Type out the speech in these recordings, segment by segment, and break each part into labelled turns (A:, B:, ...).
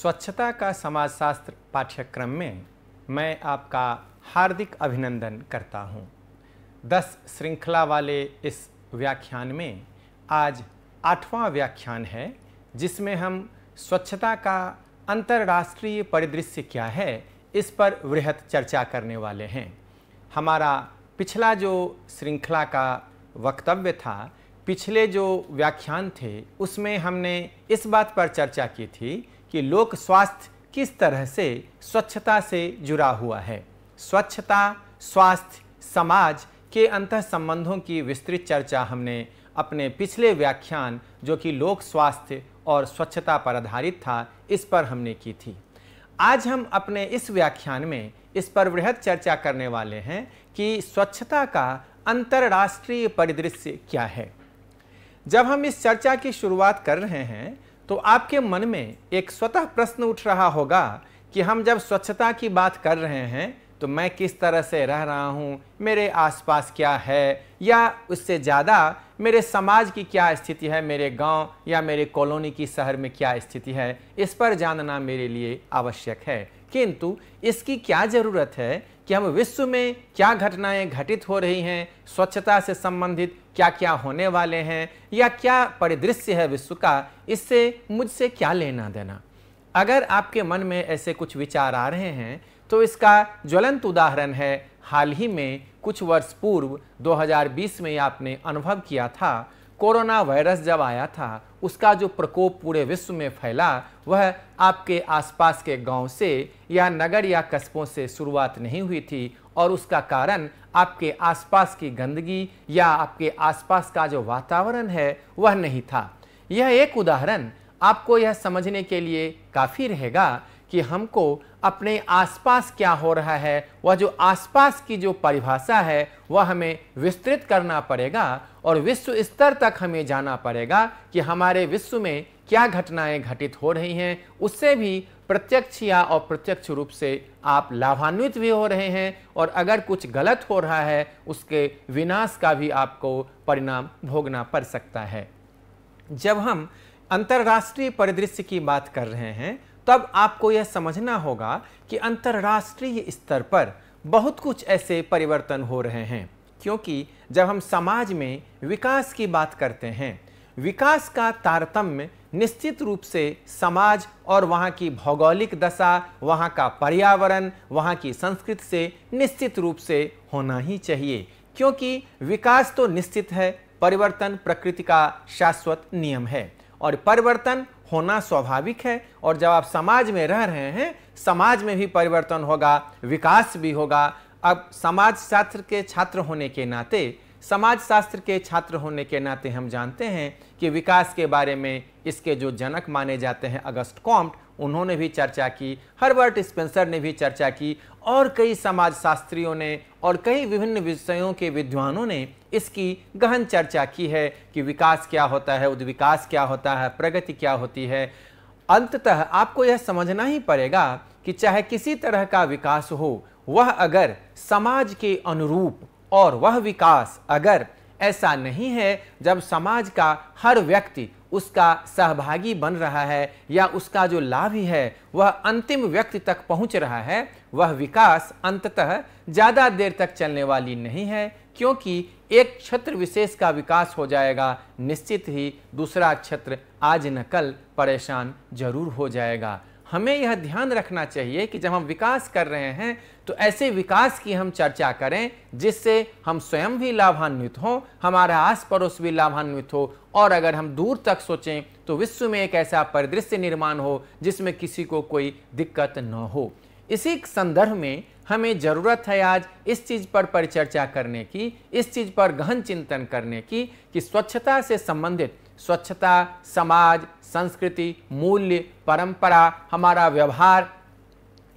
A: स्वच्छता का समाजशास्त्र पाठ्यक्रम में मैं आपका हार्दिक अभिनंदन करता हूँ। दस श्रृंखला वाले इस व्याख्यान में आज आठवां व्याख्यान है, जिसमें हम स्वच्छता का अंतर्राष्ट्रीय परिदृश्य क्या है, इस पर वृहत चर्चा करने वाले हैं हमारा पिछला जो श्रृंखला का वक्तव्य था, पिछले जो व्याख्यान थे, उसमें हमने इस बात पर चर्चा की थी कि लोक स्वास्थ्य किस तरह से स्वच्छता से जुड़ा हुआ है। स्वच्छता, स्वास्थ्य, समाज के अंत संबंधों की विस्तृत चर्चा हमने अपने पिछले व्याख्यान, जो कि लोक स्वास्थ्य और स्वच्छता पर आधारित था, इस पर हमने की थी। आज हम अपने इस व्याख्यान में इस पर वृहद चर्चा करने वाले हैं कि स्वच्छता का अंतरराष्ट्रीय परिदृश्य क्या है। जब हम इस चर्चा की शुरुआत कर रहे हैं तो आपके मन में एक स्वतः प्रश्न उठ रहा होगा कि हम जब स्वच्छता की बात कर रहे हैं तो मैं किस तरह से रह रहा हूँ, मेरे आसपास क्या है, या उससे ज़्यादा मेरे समाज की क्या स्थिति है, मेरे गाँव या मेरे कॉलोनी की शहर में क्या स्थिति है, इस पर जानना मेरे लिए आवश्यक है। किंतु इसकी क्या ज़रूरत है कि हम विश्व में क्या घटनाएँ घटित हो रही हैं, स्वच्छता से संबंधित क्या क्या होने वाले हैं, या क्या परिदृश्य है विश्व का, इससे मुझसे क्या लेना देना? अगर आपके मन में ऐसे कुछ विचार आ रहे हैं तो इसका ज्वलंत उदाहरण है, हाल ही में कुछ वर्ष पूर्व 2020 में आपने अनुभव किया था, कोरोना वायरस जब आया था उसका जो प्रकोप पूरे विश्व में फैला, वह आपके आसपास के गाँव से या नगर या कस्बों से शुरुआत नहीं हुई थी और उसका कारण आपके आसपास की गंदगी या आपके आसपास का जो वातावरण है, वह नहीं था। यह एक उदाहरण आपको यह समझने के लिए काफ़ी रहेगा कि हमको अपने आसपास क्या हो रहा है, वह जो आसपास की जो परिभाषा है, वह हमें विस्तृत करना पड़ेगा और विश्व स्तर तक हमें जाना पड़ेगा कि हमारे विश्व में क्या घटनाएँ घटित हो रही हैं। उससे भी प्रत्यक्ष या अप्रत्यक्ष रूप से आप लाभान्वित भी हो रहे हैं और अगर कुछ गलत हो रहा है, उसके विनाश का भी आपको परिणाम भोगना पड़ सकता है। जब हम अंतर्राष्ट्रीय परिदृश्य की बात कर रहे हैं तब आपको यह समझना होगा कि अंतर्राष्ट्रीय स्तर पर बहुत कुछ ऐसे परिवर्तन हो रहे हैं, क्योंकि जब हम समाज में विकास की बात करते हैं, विकास का तारतम्य निश्चित रूप से समाज और वहाँ की भौगोलिक दशा, वहाँ का पर्यावरण, वहाँ की संस्कृति से निश्चित रूप से होना ही चाहिए, क्योंकि विकास तो निश्चित है, परिवर्तन प्रकृति का शाश्वत नियम है और परिवर्तन होना स्वाभाविक है और जब आप समाज में रह रहे हैं, समाज में भी परिवर्तन होगा, विकास भी होगा। अब समाज शास्त्र के छात्र होने के नाते समाज शास्त्र के छात्र होने के नाते हम जानते हैं कि विकास के बारे में इसके जो जनक माने जाते हैं अगस्त कॉम्ट उन्होंने भी चर्चा की, हर्बर्ट स्पेंसर ने भी चर्चा की, और कई समाज शास्त्रियों ने और कई विभिन्न विषयों के विद्वानों ने इसकी गहन चर्चा की है कि विकास क्या होता है, उद्विकास क्या होता है, प्रगति क्या होती है। अंततः आपको यह समझना ही पड़ेगा कि चाहे किसी तरह का विकास हो, वह अगर समाज के अनुरूप और वह विकास अगर ऐसा नहीं है, जब समाज का हर व्यक्ति उसका सहभागी बन रहा है या उसका जो लाभ ही है वह अंतिम व्यक्ति तक पहुँच रहा है, वह विकास अंततः ज़्यादा देर तक चलने वाली नहीं है, क्योंकि एक क्षेत्र विशेष का विकास हो जाएगा। निश्चित ही दूसरा क्षेत्र आज न कल परेशान ज़रूर हो जाएगा। हमें यह ध्यान रखना चाहिए कि जब हम विकास कर रहे हैं तो ऐसे विकास की हम चर्चा करें, जिससे हम स्वयं भी लाभान्वित हों, हमारा आस पड़ोस भी लाभान्वित हो, और अगर हम दूर तक सोचें तो विश्व में एक ऐसा परिदृश्य निर्माण हो, जिसमें किसी को कोई दिक्कत न हो। इसी संदर्भ में हमें ज़रूरत है आज इस चीज़ पर परिचर्चा करने की, इस चीज़ पर गहन चिंतन करने की, कि स्वच्छता से संबंधित, स्वच्छता, समाज संस्कृति, मूल्य, परंपरा, हमारा व्यवहार,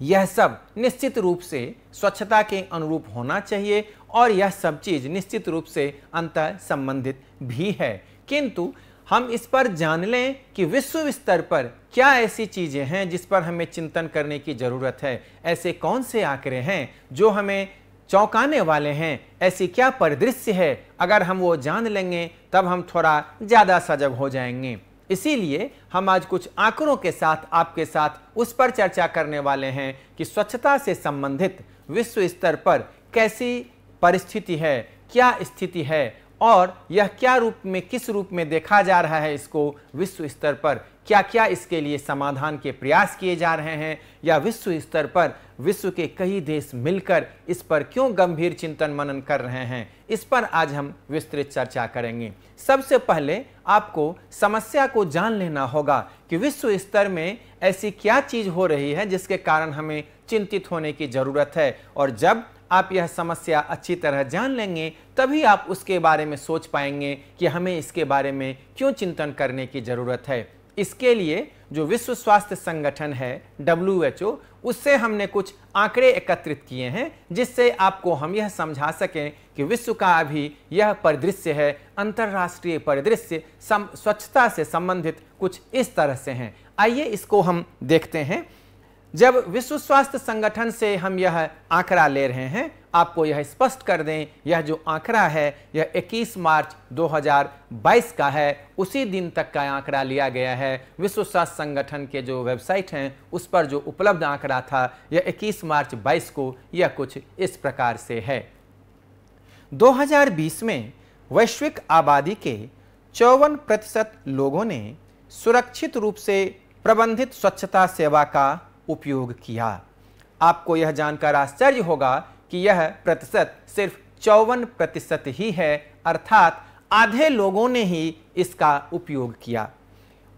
A: यह सब निश्चित रूप से स्वच्छता के अनुरूप होना चाहिए और यह सब चीज़ निश्चित रूप से अंत संबंधित भी है। किंतु हम इस पर जान लें कि विश्व स्तर पर क्या ऐसी चीज़ें हैं जिस पर हमें चिंतन करने की ज़रूरत है। ऐसे कौन से आंकड़े हैं जो हमें चौंकाने वाले हैं? ऐसी क्या परिदृश्य है? अगर हम वो जान लेंगे, तब हम थोड़ा ज़्यादा सजग हो जाएँगे। इसीलिए हम आज कुछ आंकड़ों के साथ आपके साथ उस पर चर्चा करने वाले हैं कि स्वच्छता से संबंधित विश्व स्तर पर कैसी परिस्थिति है, क्या स्थिति है और यह क्या रूप में, किस रूप में देखा जा रहा है इसको विश्व स्तर पर? क्या क्या इसके लिए समाधान के प्रयास किए जा रहे हैं? या विश्व स्तर पर विश्व के कई देश मिलकर इस पर क्यों गंभीर चिंतन मनन कर रहे हैं? इस पर आज हम विस्तृत चर्चा करेंगे। सबसे पहले आपको समस्या को जान लेना होगा कि विश्व स्तर में ऐसी क्या चीज़ हो रही है जिसके कारण हमें चिंतित होने की ज़रूरत है। और जब आप यह समस्या अच्छी तरह जान लेंगे, तभी आप उसके बारे में सोच पाएँगे कि हमें इसके बारे में क्यों चिंतन करने की ज़रूरत है। इसके लिए जो विश्व स्वास्थ्य संगठन है डब्ल्यूएचओ उससे हमने कुछ आंकड़े एकत्रित किए हैं, जिससे आपको हम यह समझा सकें कि विश्व का अभी यह परिदृश्य है, अंतर्राष्ट्रीय परिदृश्य स्वच्छता से संबंधित कुछ इस तरह से हैं। आइए इसको हम देखते हैं। जब विश्व स्वास्थ्य संगठन से हम यह आंकड़ा ले रहे हैं, आपको यह स्पष्ट कर दें, यह जो आंकड़ा है, यह 21 मार्च 2022 का है। उसी दिन तक का आंकड़ा लिया गया है। विश्व स्वास्थ्य संगठन के जो वेबसाइट हैं, उस पर जो उपलब्ध आंकड़ा था, यह 21 मार्च 22 को यह कुछ इस प्रकार से है। 2020 में वैश्विक आबादी के चौवन प्रतिशत लोगों ने सुरक्षित रूप से प्रबंधित स्वच्छता सेवा का उपयोग किया। आपको यह जानकर आश्चर्य होगा कि यह प्रतिशत सिर्फ़ चौवन प्रतिशत ही है, अर्थात आधे लोगों ने ही इसका उपयोग किया।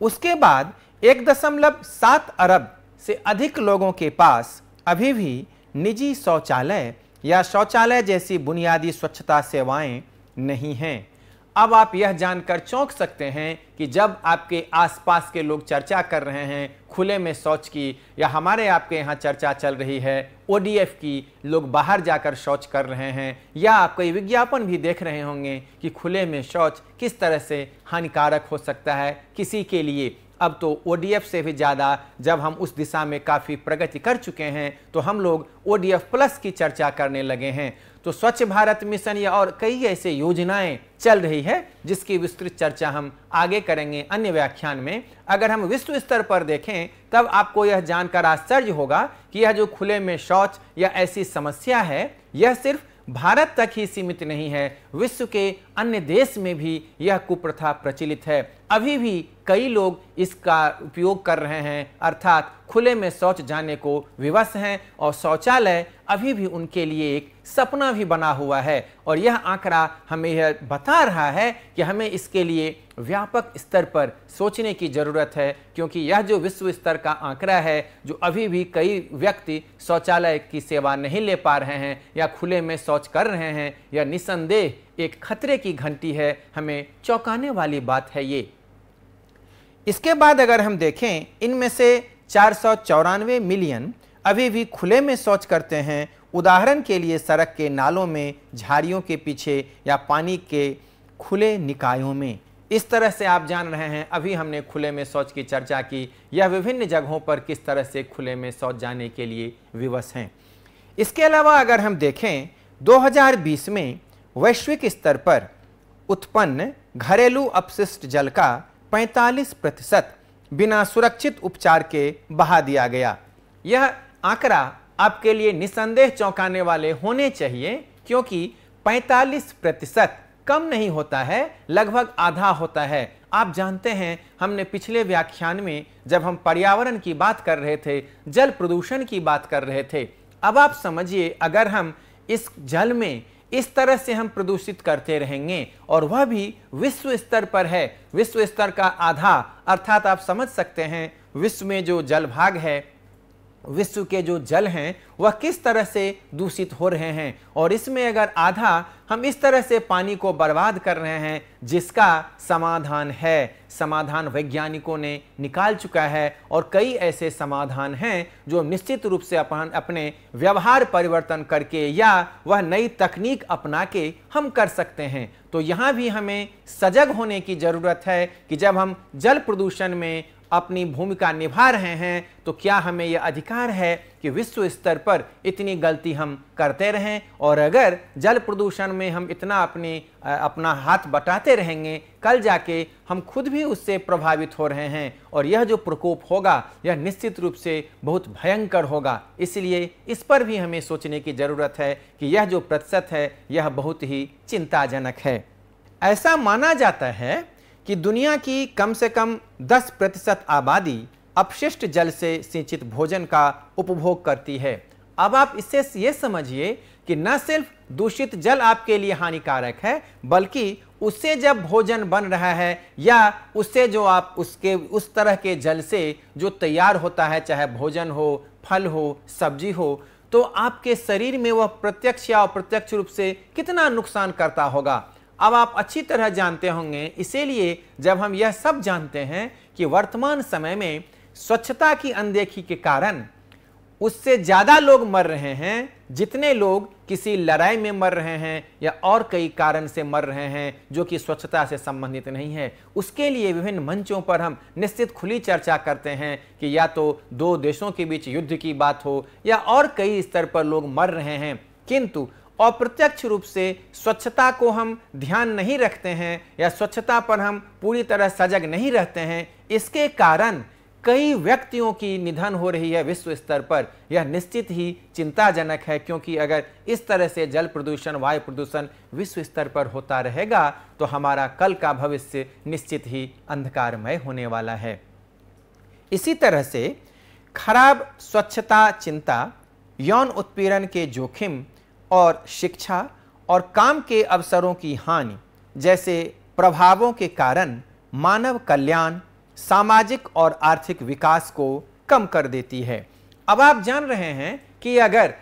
A: उसके बाद एक दशमलव सात अरब से अधिक लोगों के पास अभी भी निजी शौचालय या शौचालय जैसी बुनियादी स्वच्छता सेवाएँ नहीं हैं। अब आप यह जानकर चौंक सकते हैं कि जब आपके आसपास के लोग चर्चा कर रहे हैं, खुले में शौच की, या हमारे आपके यहाँ चर्चा चल रही है ओडीएफ की, लोग बाहर जाकर शौच कर रहे हैं, या आप कोई विज्ञापन भी देख रहे होंगे कि खुले में शौच किस तरह से हानिकारक हो सकता है किसी के लिए। अब तो ओडीएफ से भी ज़्यादा जब हम उस दिशा में काफ़ी प्रगति कर चुके हैं तो हम लोग ओडीएफ प्लस की चर्चा करने लगे हैं। तो स्वच्छ भारत मिशन या और कई ऐसे योजनाएँ चल रही है, जिसकी विस्तृत चर्चा हम आगे करेंगे अन्य व्याख्यान में। अगर हम विश्व स्तर पर देखें, तब आपको यह जानकर आश्चर्य होगा कि यह जो खुले में शौच या ऐसी समस्या है, यह सिर्फ़ भारत तक ही सीमित नहीं है, विश्व के अन्य देश में भी यह कुप्रथा प्रचलित है। अभी भी कई लोग इसका उपयोग कर रहे हैं, अर्थात खुले में शौच जाने को विवश हैं और शौचालय अभी भी उनके लिए एक सपना भी बना हुआ है। और यह आंकड़ा हमें यह बता रहा है कि हमें इसके लिए व्यापक स्तर पर सोचने की ज़रूरत है, क्योंकि यह जो विश्व स्तर का आंकड़ा है, जो अभी भी कई व्यक्ति शौचालय की सेवा नहीं ले पा रहे हैं या खुले में शौच कर रहे हैं, यह निसंदेह एक खतरे की घंटी है। हमें चौंकाने वाली बात है ये। इसके बाद अगर हम देखें, इनमें से चार सौ चौरानवे मिलियन अभी भी खुले में शौच करते हैं। उदाहरण के लिए सड़क के नालों में, झाड़ियों के पीछे या पानी के खुले निकायों में। इस तरह से आप जान रहे हैं, अभी हमने खुले में शौच की चर्चा की। यह विभिन्न जगहों पर किस तरह से खुले में शौच जाने के लिए विवश हैं। इसके अलावा अगर हम देखें 2020 में वैश्विक स्तर पर उत्पन्न घरेलू अपशिष्ट जल का 45 प्रतिशत बिना सुरक्षित उपचार के बहा दिया गया। यह आंकड़ा आपके लिए निसंदेह चौंकाने वाले होने चाहिए, क्योंकि 45 प्रतिशत कम नहीं होता है, लगभग आधा होता है। आप जानते हैं, हमने पिछले व्याख्यान में जब हम पर्यावरण की बात कर रहे थे, जल प्रदूषण की बात कर रहे थे, अब आप समझिए, अगर हम इस जल में इस तरह से हम प्रदूषित करते रहेंगे और वह भी विश्व स्तर पर है। विश्व स्तर का आधा, अर्थात आप समझ सकते हैं, विश्व में जो जल भाग है विश्व के जो जल हैं, वह किस तरह से दूषित हो रहे हैं? और इसमें अगर आधा हम इस तरह से पानी को बर्बाद कर रहे हैं, जिसका समाधान है। समाधान वैज्ञानिकों ने निकाल चुका है और कई ऐसे समाधान हैं जो निश्चित रूप से अपन, अपने व्यवहार परिवर्तन करके या वह नई तकनीक अपना के हम कर सकते हैं। तो यहाँ भी हमें सजग होने की ज़रूरत है कि जब हम जल प्रदूषण में अपनी भूमिका निभा रहे हैं तो क्या हमें यह अधिकार है कि विश्व स्तर पर इतनी गलती हम करते रहें? और अगर जल प्रदूषण में हम इतना अपने अपना हाथ बटाते रहेंगे, कल जाके हम खुद भी उससे प्रभावित हो रहे हैं, और यह जो प्रकोप होगा, यह निश्चित रूप से बहुत भयंकर होगा। इसलिए इस पर भी हमें सोचने की ज़रूरत है कि यह जो प्रतिशत है, यह बहुत ही चिंताजनक है। ऐसा माना जाता है कि दुनिया की कम से कम 10 प्रतिशत आबादी अपशिष्ट जल से सिंचित भोजन का उपभोग करती है। अब आप इससे ये समझिए कि न सिर्फ़ दूषित जल आपके लिए हानिकारक है, बल्कि उससे जब भोजन बन रहा है या उससे जो आप उसके, उस तरह के जल से जो तैयार होता है, चाहे भोजन हो, फल हो, सब्ज़ी हो तो आपके शरीर में वह प्रत्यक्ष या अप्रत्यक्ष रूप से कितना नुकसान करता होगा। अब आप अच्छी तरह जानते होंगे, इसीलिए जब हम यह सब जानते हैं कि वर्तमान समय में स्वच्छता की अनदेखी के कारण उससे ज़्यादा लोग मर रहे हैं, जितने लोग किसी लड़ाई में मर रहे हैं या और कई कारण से मर रहे हैं जो कि स्वच्छता से संबंधित नहीं है, उसके लिए विभिन्न मंचों पर हम निश्चित खुली चर्चा करते हैं कि या तो दो देशों के बीच युद्ध की बात हो या और कई स्तर पर लोग मर रहे हैं। किंतु अप्रत्यक्ष रूप से स्वच्छता को हम ध्यान नहीं रखते हैं या स्वच्छता पर हम पूरी तरह सजग नहीं रहते हैं, इसके कारण कई व्यक्तियों की निधन हो रही है विश्व स्तर पर। यह निश्चित ही चिंताजनक है, क्योंकि अगर इस तरह से जल प्रदूषण, वायु प्रदूषण विश्व स्तर पर होता रहेगा तो हमारा कल का भविष्य निश्चित ही अंधकारमय होने वाला है। इसी तरह से खराब स्वच्छता चिंता, यौन उत्पीड़न के जोखिम और शिक्षा और काम के अवसरों की हानि, जैसे प्रभावों के कारण मानव कल्याण, सामाजिक और आर्थिक विकास को कम कर देती है। अब आप जान रहे हैं कि अगर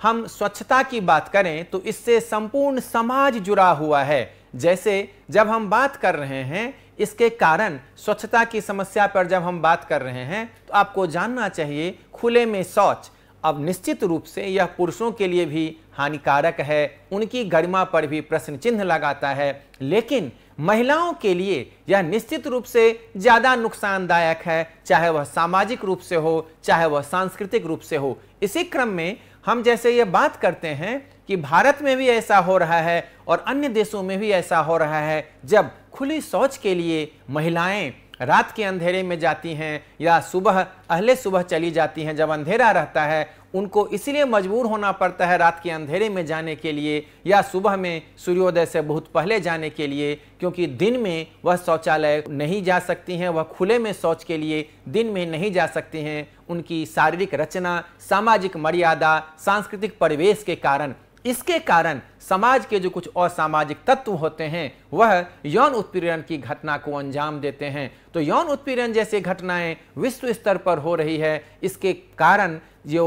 A: हम स्वच्छता की बात करें तो इससे संपूर्ण समाज जुड़ा हुआ है। जैसे जब हम बात कर रहे हैं, इसके कारण स्वच्छता की समस्या पर जब हम बात कर रहे हैं तो आपको जानना चाहिए, खुले में शौच अब निश्चित रूप से यह पुरुषों के लिए भी हानिकारक है। उनकी गरिमा पर भी प्रश्न चिन्ह लगाता है। लेकिन महिलाओं के लिए यह निश्चित रूप से ज़्यादा नुकसानदायक है। चाहे वह सामाजिक रूप से हो, चाहे वह सांस्कृतिक रूप से हो। इसी क्रम में हम जैसे ये बात करते हैं कि भारत में भी ऐसा हो रहा है और अन्य देशों में भी ऐसा हो रहा है। जब खुली शौच के लिए महिलाएँ रात के अंधेरे में जाती हैं या सुबह अहले सुबह चली जाती हैं। जब अंधेरा रहता है, उनको इसलिए मजबूर होना पड़ता है रात के अंधेरे में जाने के लिए या सुबह में सूर्योदय से बहुत पहले जाने के लिए, क्योंकि दिन में वह शौचालय नहीं जा सकती हैं, वह खुले में शौच के लिए दिन में नहीं जा सकती हैं। उनकी शारीरिक रचना, सामाजिक मर्यादा, सांस्कृतिक परिवेश के कारण इसके कारण समाज के जो कुछ असामाजिक तत्व होते हैं, वह यौन उत्पीड़न की घटना को अंजाम देते हैं। तो यौन उत्पीड़न जैसे घटनाएँ विश्व स्तर पर हो रही है। इसके कारण जो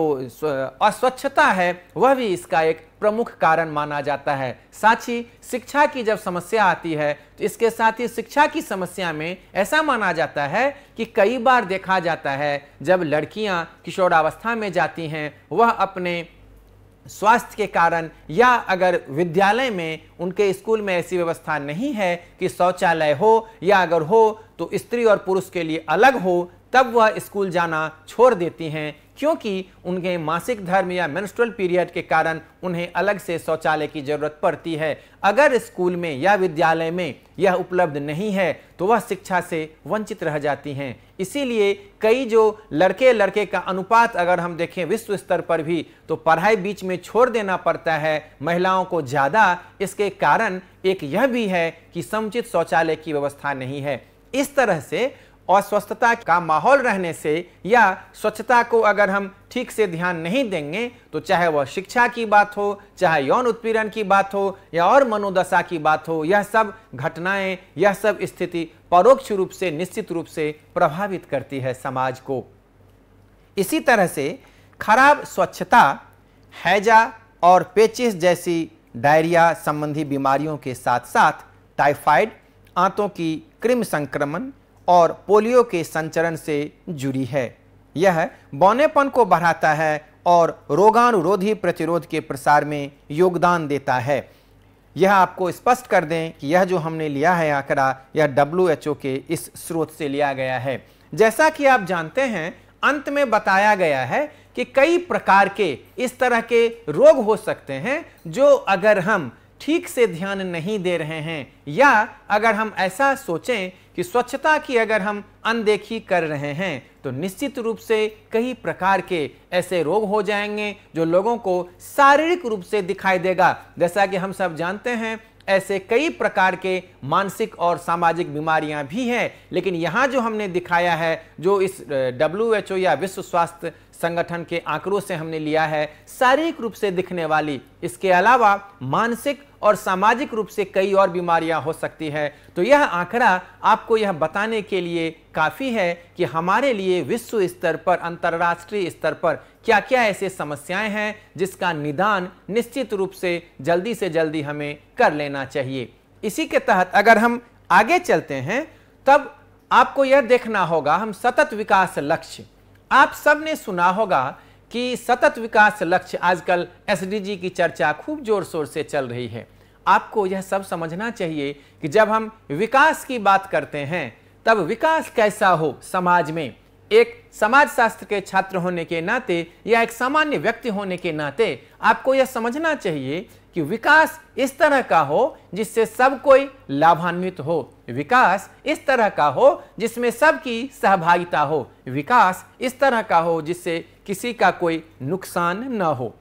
A: अस्वच्छता है, वह भी इसका एक प्रमुख कारण माना जाता है। साथ ही शिक्षा की जब समस्या आती है तो इसके साथ ही शिक्षा की समस्या में ऐसा माना जाता है कि कई बार देखा जाता है, जब लड़कियाँ किशोरावस्था में जाती हैं, वह अपने स्वास्थ्य के कारण या अगर विद्यालय में उनके स्कूल में ऐसी व्यवस्था नहीं है कि शौचालय हो या अगर हो तो स्त्री और पुरुष के लिए अलग हो, तब वह स्कूल जाना छोड़ देती हैं। क्योंकि उनके मासिक धर्म या मेंस्ट्रुअल पीरियड के कारण उन्हें अलग से शौचालय की ज़रूरत पड़ती है। अगर स्कूल में या विद्यालय में यह उपलब्ध नहीं है तो वह शिक्षा से वंचित रह जाती हैं। इसीलिए कई जो लड़के लड़के का अनुपात अगर हम देखें विश्व स्तर पर भी तो पढ़ाई बीच में छोड़ देना पड़ता है। महिलाओं को ज़्यादा इसके कारण एक यह भी है कि समुचित शौचालय की व्यवस्था नहीं है। इस तरह से अस्वस्थता का माहौल रहने से या स्वच्छता को अगर हम ठीक से ध्यान नहीं देंगे तो चाहे वह शिक्षा की बात हो, चाहे यौन उत्पीड़न की बात हो, या और मनोदशा की बात हो, यह सब घटनाएँ, यह सब स्थिति परोक्ष रूप से, निश्चित रूप से प्रभावित करती है समाज को। इसी तरह से खराब स्वच्छता, हैजा और पेचिस जैसी डायरिया संबंधी बीमारियों के साथ साथ, टाइफाइड, आंतों की कृमि संक्रमण और पोलियो के संचरण से जुड़ी है। यह बौनेपन को बढ़ाता है और रोगाणुरोधी प्रतिरोध के प्रसार में योगदान देता है। यह आपको स्पष्ट कर दें कि यह जो हमने लिया है आंकड़ा, यह डब्ल्यू के इस स्रोत से लिया गया है। जैसा कि आप जानते हैं, अंत में बताया गया है कि कई प्रकार के इस तरह के रोग हो सकते हैं जो अगर हम ठीक से ध्यान नहीं दे रहे हैं, या अगर हम ऐसा सोचें कि स्वच्छता की अगर हम अनदेखी कर रहे हैं तो निश्चित रूप से कई प्रकार के ऐसे रोग हो जाएँगे जो लोगों को शारीरिक रूप से दिखाई देगा। जैसा कि हम सब जानते हैं, ऐसे कई प्रकार के मानसिक और सामाजिक बीमारियाँ भी हैं, लेकिन यहाँ जो हमने दिखाया है, जो इस डब्ल्यूएचओ या विश्व स्वास्थ्य संगठन के आंकड़ों से हमने लिया है शारीरिक रूप से दिखने वाली। इसके अलावा मानसिक और सामाजिक रूप से कई और बीमारियाँ हो सकती है। तो यह आंकड़ा आपको यह बताने के लिए काफ़ी है कि हमारे लिए विश्व स्तर पर, अंतर्राष्ट्रीय स्तर पर क्या क्या ऐसे समस्याएँ हैं जिसका निदान निश्चित रूप से जल्दी से जल्दी हमें कर लेना चाहिए। इसी के तहत अगर हम आगे चलते हैं, तब आपको यह देखना होगा हम सतत विकास लक्ष्य। आप सबने सुना होगा कि सतत विकास लक्ष्य आजकल एसडीजी की चर्चा खूब ज़ोर शोर से चल रही है। आपको यह सब समझना चाहिए कि जब हम विकास की बात करते हैं, तब विकास कैसा हो समाज में? एक समाज शास्त्र के छात्र होने के नाते या एक सामान्य व्यक्ति होने के नाते आपको यह समझना चाहिए कि विकास इस तरह का हो जिससे सब कोई लाभान्वित हो। विकास इस तरह का हो जिसमें सबकी सहभागिता हो। विकास इस तरह का हो जिससे किसी का कोई नुकसान न हो।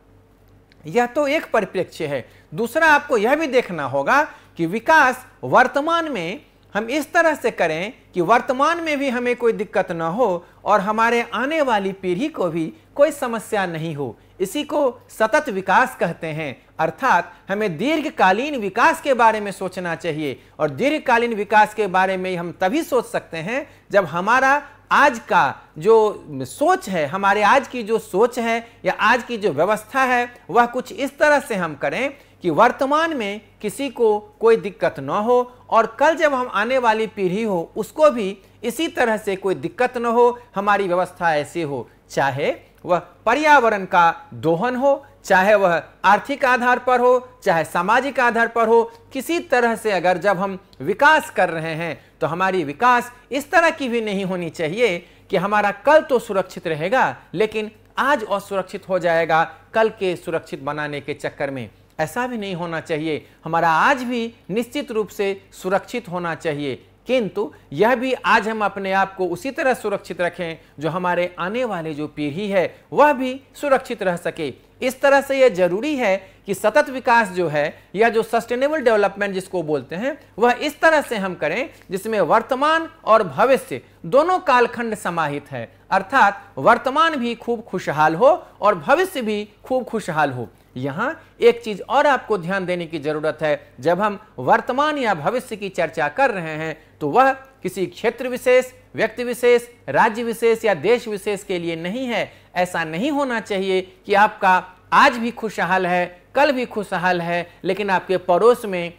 A: यह तो एक परिप्रेक्ष्य है। दूसरा आपको यह भी देखना होगा कि विकास वर्तमान में हम इस तरह से करें कि वर्तमान में भी हमें कोई दिक्कत ना हो और हमारे आने वाली पीढ़ी को भी कोई समस्या नहीं हो। इसी को सतत विकास कहते हैं। अर्थात हमें दीर्घकालीन विकास के बारे में सोचना चाहिए और दीर्घकालीन विकास के बारे में हम तभी सोच सकते हैं जब हमारा आज का जो सोच है, हमारे आज की जो सोच है या आज की जो व्यवस्था है, वह कुछ इस तरह से हम करें कि वर्तमान में किसी को कोई दिक्कत न हो और कल जब हम आने वाली पीढ़ी हो, उसको भी इसी तरह से कोई दिक्कत ना हो, हमारी व्यवस्था ऐसी हो, चाहे वह पर्यावरण का दोहन हो, चाहे वह आर्थिक आधार पर हो, चाहे सामाजिक आधार पर हो, किसी तरह से अगर जब हम विकास कर रहे हैं तो हमारी विकास इस तरह की भी नहीं होनी चाहिए कि हमारा कल तो सुरक्षित रहेगा, लेकिन आज असुरक्षित हो जाएगा कल के सुरक्षित बनाने के चक्कर में। ऐसा भी नहीं होना चाहिए। हमारा आज भी निश्चित रूप से सुरक्षित होना चाहिए। किंतु यह भी आज हम अपने आप को उसी तरह सुरक्षित रखें जो हमारे आने वाले जो पीढ़ी है, वह भी सुरक्षित रह सके। इस तरह से यह ज़रूरी है कि सतत विकास जो है या जो सस्टेनेबल डेवलपमेंट जिसको बोलते हैं, वह इस तरह से हम करें जिसमें वर्तमान और भविष्य दोनों कालखंड समाहित है। अर्थात वर्तमान भी खूब खुशहाल हो और भविष्य भी खूब खुशहाल हो। यहाँ एक चीज़ और आपको ध्यान देने की ज़रूरत है। जब हम वर्तमान या भविष्य की चर्चा कर रहे हैं तो वह किसी क्षेत्र विशेष, व्यक्ति विशेष, राज्य विशेष या देश विशेष के लिए नहीं है। ऐसा नहीं होना चाहिए कि आपका आज भी खुशहाल है, कल भी खुशहाल है, लेकिन आपके पड़ोस में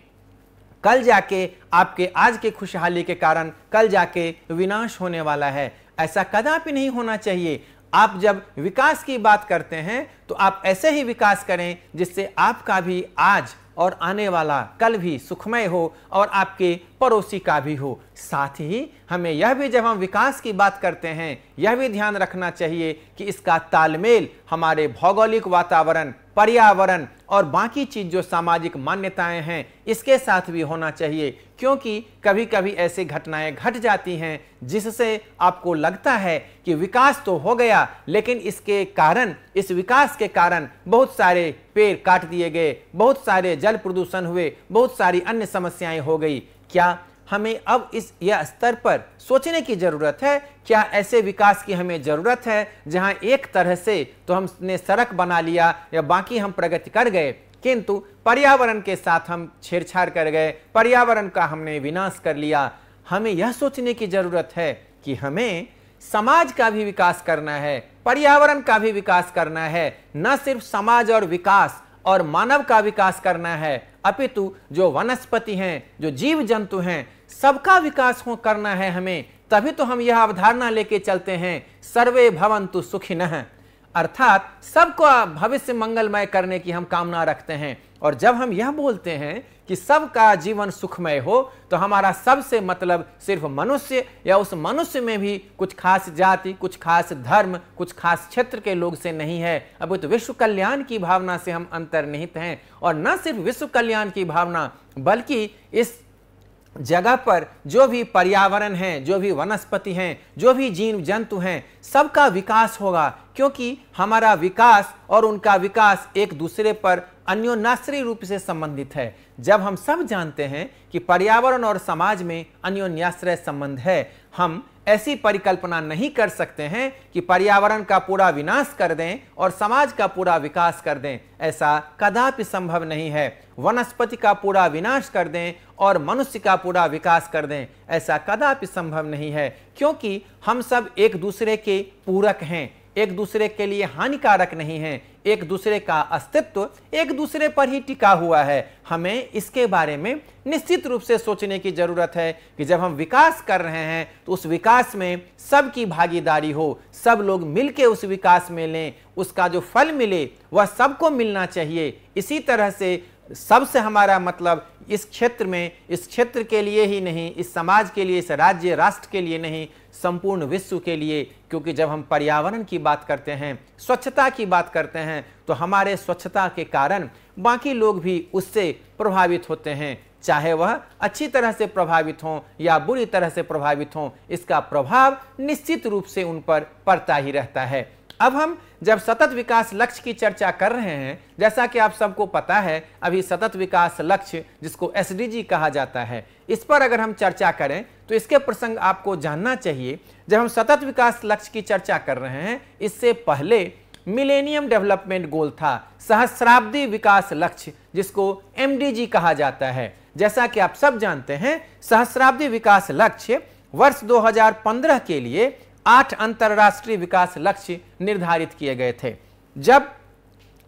A: कल जाके आपके आज के खुशहाली के कारण कल जाके विनाश होने वाला है। ऐसा कदापि नहीं होना चाहिए। आप जब विकास की बात करते हैं तो आप ऐसे ही विकास करें जिससे आपका भी आज और आने वाला कल भी सुखमय हो और आपके पड़ोसी का भी हो। साथ ही हमें यह भी जब हम विकास की बात करते हैं, यह भी ध्यान रखना चाहिए कि इसका तालमेल हमारे भौगोलिक वातावरण, पर्यावरण और बाकी चीज़ जो सामाजिक मान्यताएँ हैं, इसके साथ भी होना चाहिए। क्योंकि कभी कभी ऐसी घटनाएँ घट जाती हैं जिससे आपको लगता है कि विकास तो हो गया, लेकिन इसके कारण, इस विकास के कारण बहुत सारे पेड़ काट दिए गए, बहुत सारे जल प्रदूषण हुए, बहुत सारी अन्य समस्याएँ हो गई। क्या हमें अब इस यह स्तर पर सोचने की ज़रूरत है? क्या ऐसे विकास की हमें ज़रूरत है जहाँ एक तरह से तो हमने सड़क बना लिया या बाकी हम प्रगति कर गए? किंतु पर्यावरण के साथ हम छेड़छाड़ कर गए। पर्यावरण का हमने विनाश कर लिया। हमें यह सोचने की ज़रूरत है कि हमें समाज का भी विकास करना है, पर्यावरण का भी विकास करना है। न सिर्फ़ समाज और विकास और मानव का विकास करना है, अपितु जो वनस्पति हैं, जो जीव जंतु हैं, सबका विकास हो करना है हमें। तभी तो हम यह अवधारणा लेके चलते हैं, सर्वे भवंतु सुखी न अर्थात सबको भविष्य मंगलमय करने की हम कामना रखते हैं। और जब हम यह बोलते हैं कि सबका जीवन सुखमय हो तो हमारा सबसे मतलब सिर्फ़ मनुष्य या उस मनुष्य में भी कुछ खास जाति, कुछ खास धर्म, कुछ खास क्षेत्र के लोग से नहीं है। अब तो विश्व कल्याण की भावना से हम अंतर्निहित हैं। और न सिर्फ़ विश्व कल्याण की भावना, बल्कि इस जगह पर जो भी पर्यावरण है, जो भी वनस्पति हैं, जो भी जीव जंतु हैं, सबका विकास होगा, क्योंकि हमारा विकास और उनका विकास एक दूसरे पर अन्योन्याश्रय रूप से संबंधित है। जब हम सब जानते हैं कि पर्यावरण और समाज में अन्योन्याश्रय संबंध है, हम ऐसी परिकल्पना नहीं कर सकते हैं कि पर्यावरण का पूरा विनाश कर दें और समाज का पूरा विकास कर दें। ऐसा कदापि संभव नहीं है। वनस्पति का पूरा विनाश कर दें और मनुष्य का पूरा विकास कर दें। ऐसा कदापि संभव नहीं है, क्योंकि हम सब एक दूसरे के पूरक हैं। एक दूसरे के लिए हानिकारक नहीं है, एक दूसरे का अस्तित्व एक दूसरे पर ही टिका हुआ है। हमें इसके बारे में निश्चित रूप से सोचने की ज़रूरत है कि जब हम विकास कर रहे हैं तो उस विकास में सबकी भागीदारी हो, सब लोग मिलके उस विकास में लें, उसका जो फल मिले, वह सबको मिलना चाहिए। इसी तरह से सबसे हमारा मतलब इस क्षेत्र में, इस क्षेत्र के लिए ही नहीं, इस समाज के लिए, इस राज्य, राष्ट्र के लिए नहीं संपूर्ण विश्व के लिए, क्योंकि जब हम पर्यावरण की बात करते हैं, स्वच्छता की बात करते हैं तो हमारे स्वच्छता के कारण बाकी लोग भी उससे प्रभावित होते हैं। चाहे वह अच्छी तरह से प्रभावित हों या बुरी तरह से प्रभावित हों, इसका प्रभाव निश्चित रूप से उन पर पड़ता ही रहता है। अब हम जब सतत विकास लक्ष्य की चर्चा कर रहे हैं, जैसा कि आप सबको पता है, अभी सतत विकास लक्ष्य, जिसको एसडीजी कहा जाता है, इस पर अगर हम चर्चा करें तो इसके प्रसंग आपको जानना चाहिए। जब हम सतत विकास लक्ष्य की चर्चा कर रहे हैं, इससे पहले मिलेनियम डेवलपमेंट गोल था, सहस्राब्दी विकास लक्ष्य, जिसको एमडीजी कहा जाता है। जैसा कि आप सब जानते हैं, सहस्राब्दी विकास लक्ष्य वर्ष 2015 के लिए आठ अंतर्राष्ट्रीय विकास लक्ष्य निर्धारित किए गए थे। जब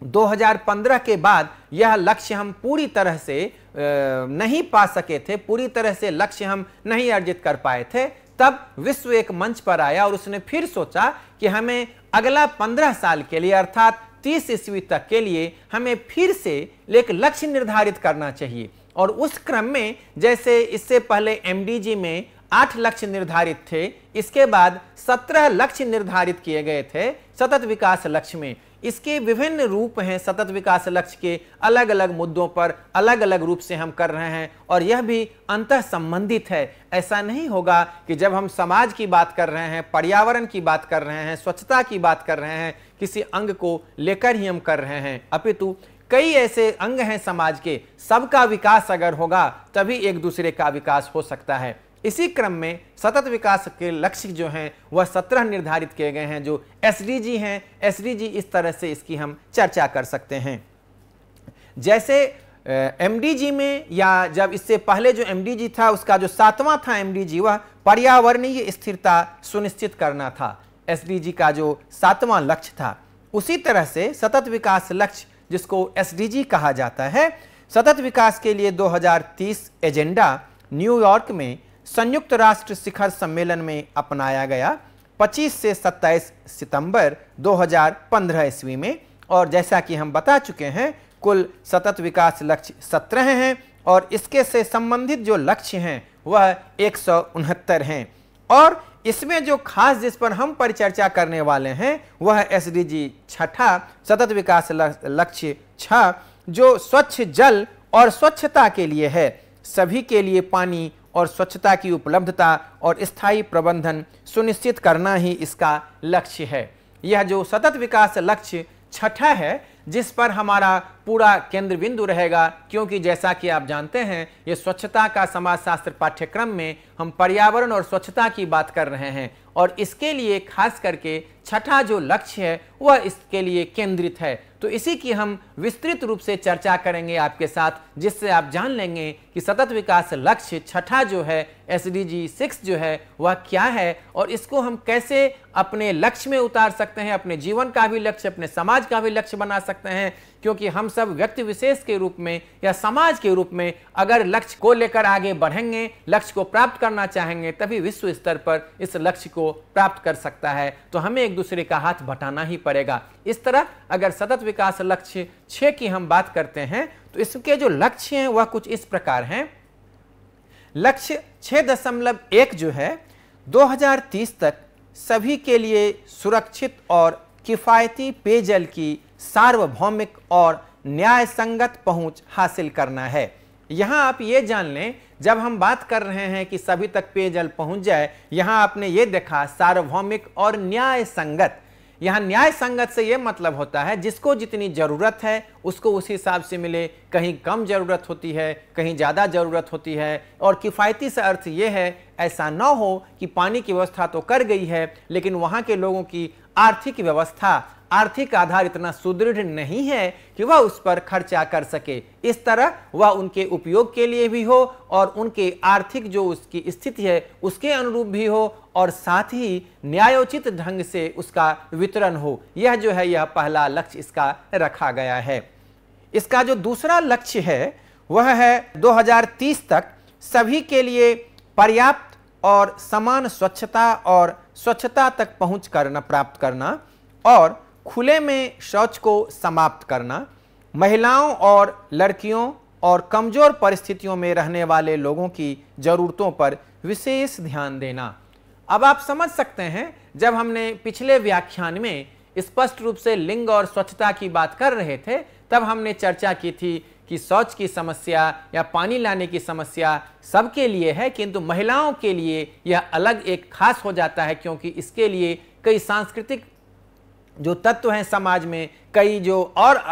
A: 2015 के बाद यह लक्ष्य हम पूरी तरह से नहीं पा सके थे, पूरी तरह से लक्ष्य हम नहीं अर्जित कर पाए थे, तब विश्व एक मंच पर आया और उसने फिर सोचा कि हमें अगला पंद्रह साल के लिए अर्थात तीस ईस्वी तक के लिए हमें फिर से एक लक्ष्य निर्धारित करना चाहिए। और उस क्रम में जैसे इससे पहले एमडीजी में आठ लक्ष्य निर्धारित थे। इसके बाद सत्रह लक्ष्य निर्धारित किए गए थे सतत विकास लक्ष्य में। इसके विभिन्न रूप हैं सतत विकास लक्ष्य के अलग अलग मुद्दों पर अलग अलग रूप से हम कर रहे हैं और यह भी अंत संबंधित है। ऐसा नहीं होगा कि जब हम समाज की बात कर रहे हैं, पर्यावरण की बात कर रहे हैं, स्वच्छता की बात कर रहे हैं, किसी अंग को लेकर ही हम कर रहे हैं। अपितु कई ऐसे अंग हैं समाज के। सबका विकास अगर होगा, तभी एक दूसरे का विकास हो सकता है। इसी क्रम में सतत विकास के लक्ष्य जो हैं, वह सत्रह निर्धारित किए गए हैं, जो एसडीजी हैं। एसडीजी इस तरह से इसकी हम चर्चा कर सकते हैं। जैसे एमडीजी में या जब इससे पहले जो एम था, उसका जो सातवां था एमडीजी वह पर्यावरणीय स्थिरता सुनिश्चित करना था। एसडीजी का जो सातवां लक्ष्य था, उसी तरह से सतत विकास लक्ष्य, जिसको एसडीजी कहा जाता है, सतत विकास के लिए 2030 एजेंडा न्यूयॉर्क में संयुक्त राष्ट्र शिखर सम्मेलन में अपनाया गया 25 से 27 सितंबर 2015 ईस्वी में। और जैसा कि हम बता चुके हैं, कुल सतत विकास लक्ष्य सत्रह हैं और इसके से संबंधित जो लक्ष्य हैं, वह एक सौ उनहत्तर हैं। और इसमें जो खास जिस पर हम परिचर्चा करने वाले हैं, वह एस डी जी छठा सतत विकास लक्ष्य छ, जो स्वच्छ जल और स्वच्छता के लिए है। सभी के लिए पानी और स्वच्छता की उपलब्धता और स्थायी प्रबंधन सुनिश्चित करना ही इसका लक्ष्य है। यह जो सतत विकास लक्ष्य छठा है, जिस पर हमारा पूरा केंद्र बिंदु रहेगा, क्योंकि जैसा कि आप जानते हैं, ये स्वच्छता का समाजशास्त्र पाठ्यक्रम में हम पर्यावरण और स्वच्छता की बात कर रहे हैं, और इसके लिए खास करके छठा जो लक्ष्य है, वह इसके लिए केंद्रित है। तो इसी की हम विस्तृत रूप से चर्चा करेंगे आपके साथ, जिससे आप जान लेंगे कि सतत विकास लक्ष्य छठा जो है एस डी जी सिक्स जो है, वह क्या है, और इसको हम कैसे अपने लक्ष्य में उतार सकते हैं, अपने जीवन का भी लक्ष्य, अपने समाज का भी लक्ष्य बना सकते हैं क्योंकि हम सब व्यक्ति विशेष के रूप में या समाज के रूप में अगर लक्ष्य को लेकर आगे बढ़ेंगे, लक्ष्य को प्राप्त करना चाहेंगे, तभी विश्व स्तर पर इस लक्ष्य को प्राप्त कर सकता है। तो हमें एक दूसरे का हाथ बटाना ही पड़ेगा। इस तरह अगर सतत विकास लक्ष्य छः की हम बात करते हैं तो इसके जो लक्ष्य हैं, वह कुछ इस प्रकार हैं। लक्ष्य छः दशमलव एक जो है 2030 तक सभी के लिए सुरक्षित और किफ़ायती पेयजल की सार्वभौमिक और न्याय संगत पहुँच हासिल करना है। यहाँ आप ये जान लें, जब हम बात कर रहे हैं कि सभी तक पेयजल पहुँच जाए, यहाँ आपने ये देखा सार्वभौमिक और न्याय संगत यहाँ न्याय संगत से यह मतलब होता है, जिसको जितनी ज़रूरत है, उसको उस हिसाब से मिले। कहीं कम ज़रूरत होती है, कहीं ज़्यादा ज़रूरत होती है। और किफ़ायती से अर्थ ये है, ऐसा ना हो कि पानी की व्यवस्था तो कर गई है, लेकिन वहाँ के लोगों की आर्थिक व्यवस्था आर्थिक आधार इतना सुदृढ़ नहीं है कि वह उस पर खर्चा कर सके। इस तरह वह उनके उपयोग के लिए भी हो और उनके आर्थिक जो उसकी स्थिति है, उसके अनुरूप भी हो और साथ ही न्यायोचित ढंग से उसका वितरण हो। यह जो है, यह पहला लक्ष्य इसका रखा गया है। इसका जो दूसरा लक्ष्य है, वह है 2030 तक सभी के लिए पर्याप्त और समान स्वच्छता और स्वच्छता तक पहुँच करना प्राप्त करना और खुले में शौच को समाप्त करना, महिलाओं और लड़कियों और कमज़ोर परिस्थितियों में रहने वाले लोगों की ज़रूरतों पर विशेष ध्यान देना। अब आप समझ सकते हैं, जब हमने पिछले व्याख्यान में स्पष्ट रूप से लिंग और स्वच्छता की बात कर रहे थे, तब हमने चर्चा की थी कि शौच की समस्या या पानी लाने की समस्या सबके लिए है, किंतु महिलाओं के लिए यह अलग एक खास हो जाता है, क्योंकि इसके लिए कई सांस्कृतिक जो तत्व हैं समाज में, कई जो और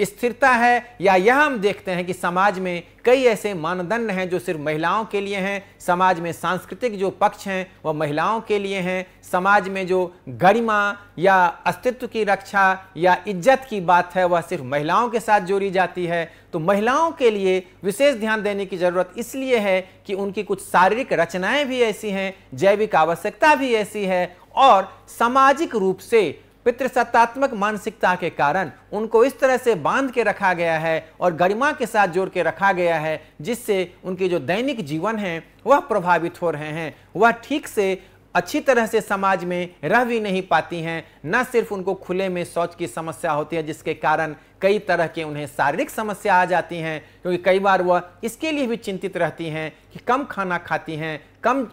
A: स्थिरता है, या यह हम देखते हैं कि समाज में कई ऐसे मानदंड हैं जो सिर्फ़ महिलाओं के लिए हैं, समाज में सांस्कृतिक जो पक्ष हैं, वह महिलाओं के लिए हैं, समाज में जो गरिमा या अस्तित्व की रक्षा या इज़्ज़त की बात है, वह सिर्फ़ महिलाओं के साथ जोड़ी जाती है। तो महिलाओं के लिए विशेष ध्यान देने की ज़रूरत इसलिए है कि उनकी कुछ शारीरिक रचनाएँ भी ऐसी हैं, जैविक आवश्यकता भी ऐसी है और सामाजिक रूप से पितृसत्तात्मक मानसिकता के कारण उनको इस तरह से बाँध के रखा गया है और गरिमा के साथ जोड़ के रखा गया है, जिससे उनकी जो दैनिक जीवन है, वह प्रभावित हो रहे हैं। वह ठीक से अच्छी तरह से समाज में रह भी नहीं पाती हैं। न सिर्फ़ उनको खुले में शौच की समस्या होती है, जिसके कारण कई तरह के उन्हें शारीरिक समस्या आ जाती हैं, क्योंकि कई बार वह इसके लिए भी चिंतित रहती हैं कि कम खाना खाती हैं, कम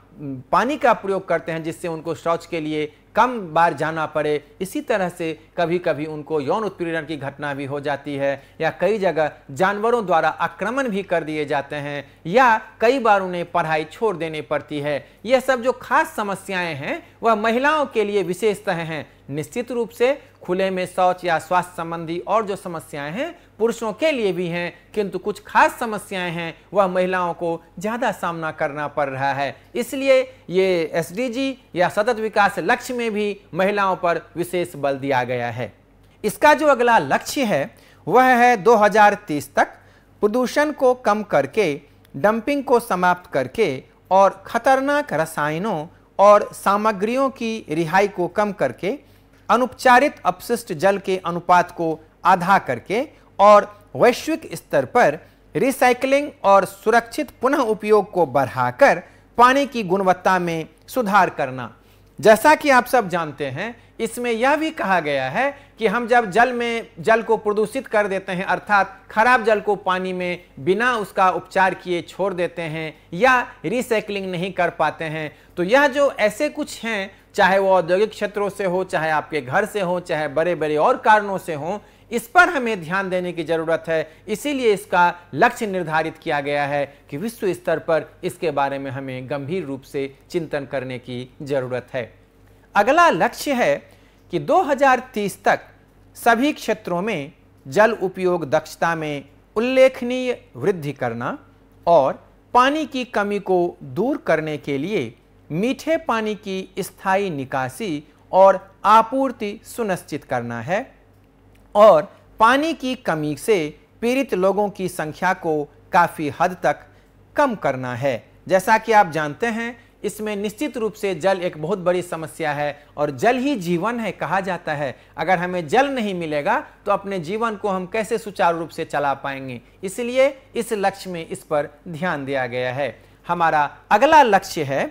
A: पानी का प्रयोग करते हैं जिससे उनको शौच के लिए कम बार जाना पड़े। इसी तरह से कभी कभी उनको यौन उत्पीड़न की घटना भी हो जाती है, या कई जगह जानवरों द्वारा आक्रमण भी कर दिए जाते हैं, या कई बार उन्हें पढ़ाई छोड़ देनी पड़ती है। यह सब जो खास समस्याएँ हैं, वह महिलाओं के लिए विशेषतः हैं। निश्चित रूप से खुले में शौच या स्वास्थ्य संबंधी और जो समस्याएँ हैं, पुरुषों के लिए भी हैं, किंतु कुछ खास समस्याएँ हैं, वह महिलाओं को ज़्यादा सामना करना पड़ रहा है। इसलिए ये एसडीजी या सतत विकास लक्ष्य में भी महिलाओं पर विशेष बल दिया गया है। इसका जो अगला लक्ष्य है, वह है 2030 तक प्रदूषण को कम करके, डंपिंग को समाप्त करके और खतरनाक रसायनों और सामग्रियों की रिहाई को कम करके अनुपचारित अपशिष्ट जल के अनुपात को आधा करके और वैश्विक स्तर पर रिसाइकलिंग और सुरक्षित पुनः उपयोग को बढ़ाकर पानी की गुणवत्ता में सुधार करना। जैसा कि आप सब जानते हैं, इसमें यह भी कहा गया है कि हम जब जल में जल को प्रदूषित कर देते हैं, अर्थात खराब जल को पानी में बिना उसका उपचार किए छोड़ देते हैं या रिसाइकलिंग नहीं कर पाते हैं तो यह जो ऐसे कुछ हैं चाहे वो औद्योगिक क्षेत्रों से हो, चाहे आपके घर से हो, चाहे बड़े बड़े और कारणों से हो, इस पर हमें ध्यान देने की ज़रूरत है। इसीलिए इसका लक्ष्य निर्धारित किया गया है कि विश्व स्तर पर इसके बारे में हमें गंभीर रूप से चिंतन करने की ज़रूरत है। अगला लक्ष्य है कि 2030 तक सभी क्षेत्रों में जल उपयोग दक्षता में उल्लेखनीय वृद्धि करना और पानी की कमी को दूर करने के लिए मीठे पानी की स्थायी निकासी और आपूर्ति सुनिश्चित करना है और पानी की कमी से पीड़ित लोगों की संख्या को काफ़ी हद तक कम करना है। जैसा कि आप जानते हैं, इसमें निश्चित रूप से जल एक बहुत बड़ी समस्या है और जल ही जीवन है कहा जाता है। अगर हमें जल नहीं मिलेगा तो अपने जीवन को हम कैसे सुचारू रूप से चला पाएँगे? इसलिए इस लक्ष्य में इस पर ध्यान दिया गया है। हमारा अगला लक्ष्य है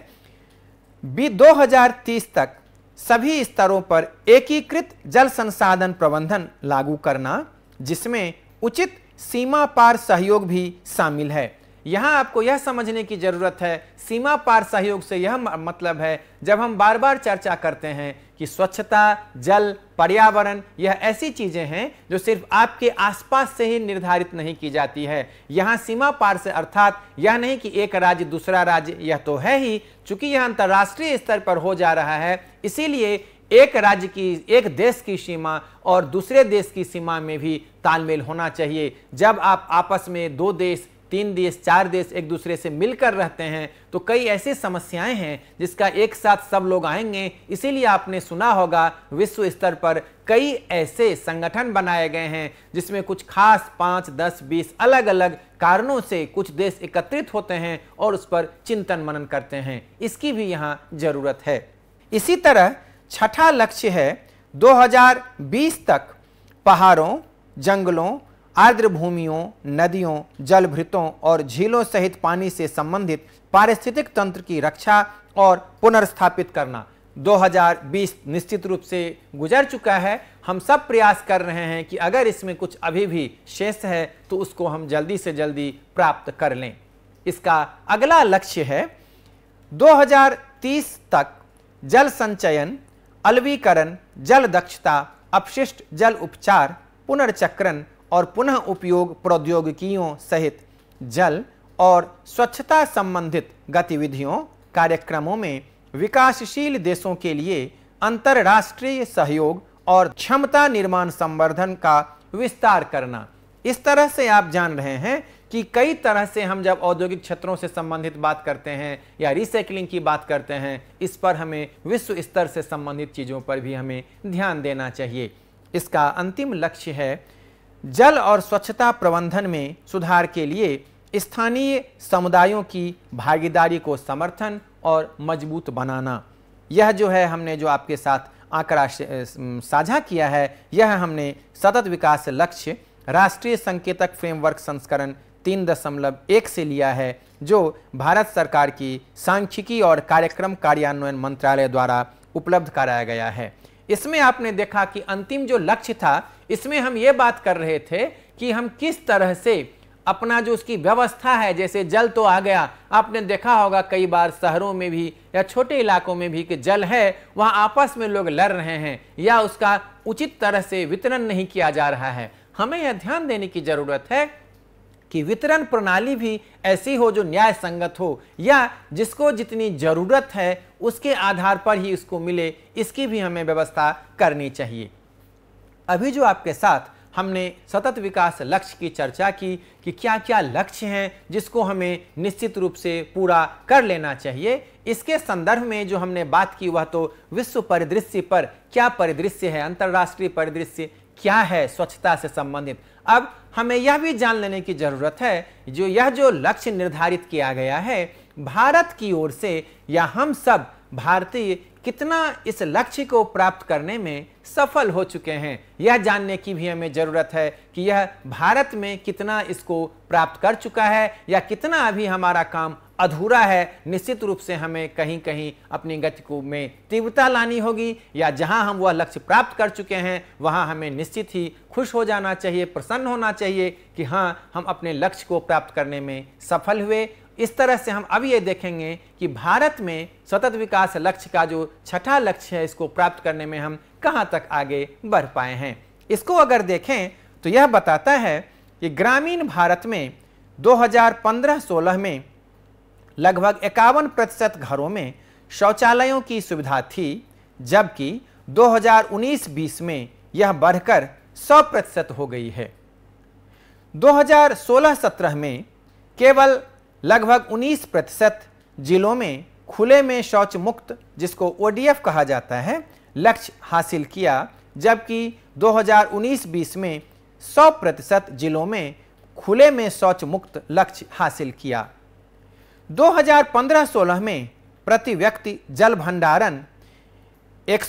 A: बी 2030 तक सभी स्तरों पर एकीकृत जल संसाधन प्रबंधन लागू करना, जिसमें उचित सीमा पार सहयोग भी शामिल है। यहाँ आपको यह समझने की ज़रूरत है, सीमा पार सहयोग से यह मतलब है, जब हम बार बार चर्चा करते हैं कि स्वच्छता, जल, पर्यावरण, यह ऐसी चीज़ें हैं जो सिर्फ़ आपके आसपास से ही निर्धारित नहीं की जाती है। यहाँ सीमा पार से अर्थात यह नहीं कि एक राज्य दूसरा राज्य, यह तो है ही, चूँकि यह अंतर्राष्ट्रीय स्तर पर हो जा रहा है, इसीलिए एक राज्य की, एक देश की सीमा और दूसरे देश की सीमा में भी तालमेल होना चाहिए। जब आप आपस में दो देश तीन देश, चार देश एक दूसरे से मिलकर रहते हैं तो कई ऐसी समस्याएँ हैं जिसका एक साथ सब लोग आएँगे। इसीलिए आपने सुना होगा, विश्व स्तर पर कई ऐसे संगठन बनाए गए हैं, जिसमें कुछ खास पाँच, दस, बीस अलग अलग कारणों से कुछ देश एकत्रित होते हैं और उस पर चिंतन मनन करते हैं। इसकी भी यहाँ ज़रूरत है। इसी तरह छठा लक्ष्य है 2020 तक पहाड़ों, जंगलों आर्द्र भूमियों नदियों, जलभृतों और झीलों सहित पानी से संबंधित पारिस्थितिक तंत्र की रक्षा और पुनर्स्थापित करना। 2020 निश्चित रूप से गुजर चुका है। हम सब प्रयास कर रहे हैं कि अगर इसमें कुछ अभी भी शेष है तो उसको हम जल्दी से जल्दी प्राप्त कर लें। इसका अगला लक्ष्य है 2030 तक जल संचयन, अलवीकरण, जल दक्षता, अपशिष्ट जल उपचार, पुनर्चक्रण और पुनः उपयोग प्रौद्योगिकियों सहित जल और स्वच्छता संबंधित गतिविधियों, कार्यक्रमों में विकासशील देशों के लिए अंतरराष्ट्रीय सहयोग और क्षमता निर्माण संवर्धन का विस्तार करना। इस तरह से आप जान रहे हैं कि कई तरह से हम जब औद्योगिक क्षेत्रों से संबंधित बात करते हैं या रिसाइकलिंग की बात करते हैं, इस पर हमें विश्व स्तर से संबंधित चीज़ों पर भी हमें ध्यान देना चाहिए। इसका अंतिम लक्ष्य है जल और स्वच्छता प्रबंधन में सुधार के लिए स्थानीय समुदायों की भागीदारी को समर्थन और मज़बूत बनाना। यह जो है हमने जो आपके साथ आंकड़ा साझा किया है, यह हमने सतत विकास लक्ष्य, राष्ट्रीय संकेतक फ्रेमवर्क संस्करण तीन दशमलव एक से लिया है, जो भारत सरकार की सांख्यिकी और कार्यक्रम कार्यान्वयन मंत्रालय द्वारा उपलब्ध कराया गया है। इसमें आपने देखा कि अंतिम जो लक्ष्य था, इसमें हम ये बात कर रहे थे कि हम किस तरह से अपना जो उसकी व्यवस्था है, जैसे जल तो आ गया, आपने देखा होगा कई बार शहरों में भी या छोटे इलाकों में भी कि जल है, वहाँ आपस में लोग लड़ रहे हैं या उसका उचित तरह से वितरण नहीं किया जा रहा है। हमें यह ध्यान देने की ज़रूरत है कि वितरण प्रणाली भी ऐसी हो जो न्याय संगत हो, या जिसको जितनी ज़रूरत है उसके आधार पर ही उसको मिले, इसकी भी हमें व्यवस्था करनी चाहिए। अभी जो आपके साथ हमने सतत विकास लक्ष्य की चर्चा की कि क्या क्या लक्ष्य हैं जिसको हमें निश्चित रूप से पूरा कर लेना चाहिए, इसके संदर्भ में जो हमने बात की वह तो विश्व परिदृश्य पर क्या परिदृश्य है, अंतर्राष्ट्रीय परिदृश्य क्या है स्वच्छता से संबंधित? अब हमें यह भी जान लेने की ज़रूरत है, जो यह जो लक्ष्य निर्धारित किया गया है, भारत की ओर से या हम सब भारतीय कितना इस लक्ष्य को प्राप्त करने में सफल हो चुके हैं, यह जानने की भी हमें ज़रूरत है कि यह भारत में कितना इसको प्राप्त कर चुका है, या कितना अभी हमारा काम अधूरा है। निश्चित रूप से हमें कहीं कहीं अपनी गति को में तीव्रता लानी होगी, या जहाँ हम वह लक्ष्य प्राप्त कर चुके हैं, वहाँ हमें निश्चित ही खुश हो जाना चाहिए, प्रसन्न होना चाहिए कि हाँ हम अपने लक्ष्य को प्राप्त करने में सफल हुए इस तरह से हम अब ये देखेंगे कि भारत में सतत विकास लक्ष्य का जो छठा लक्ष्य है, इसको प्राप्त करने में हम कहाँ तक आगे बढ़ पाए हैं। इसको अगर देखें तो यह बताता है कि ग्रामीण भारत में 2015-16 में लगभग इक्यावन प्रतिशत घरों में शौचालयों की सुविधा थी, जबकि 2019-20 में यह बढ़कर 100 प्रतिशत हो गई है। 2016-17 में केवल लगभग 19 प्रतिशत जिलों में खुले में शौच मुक्त जिसको ओडीएफ कहा जाता है, लक्ष्य हासिल किया, जबकि 2019-20 में 100 प्रतिशत जिलों में खुले में शौच मुक्त लक्ष्य हासिल किया। 2015-16 में प्रति व्यक्ति जल भंडारण एक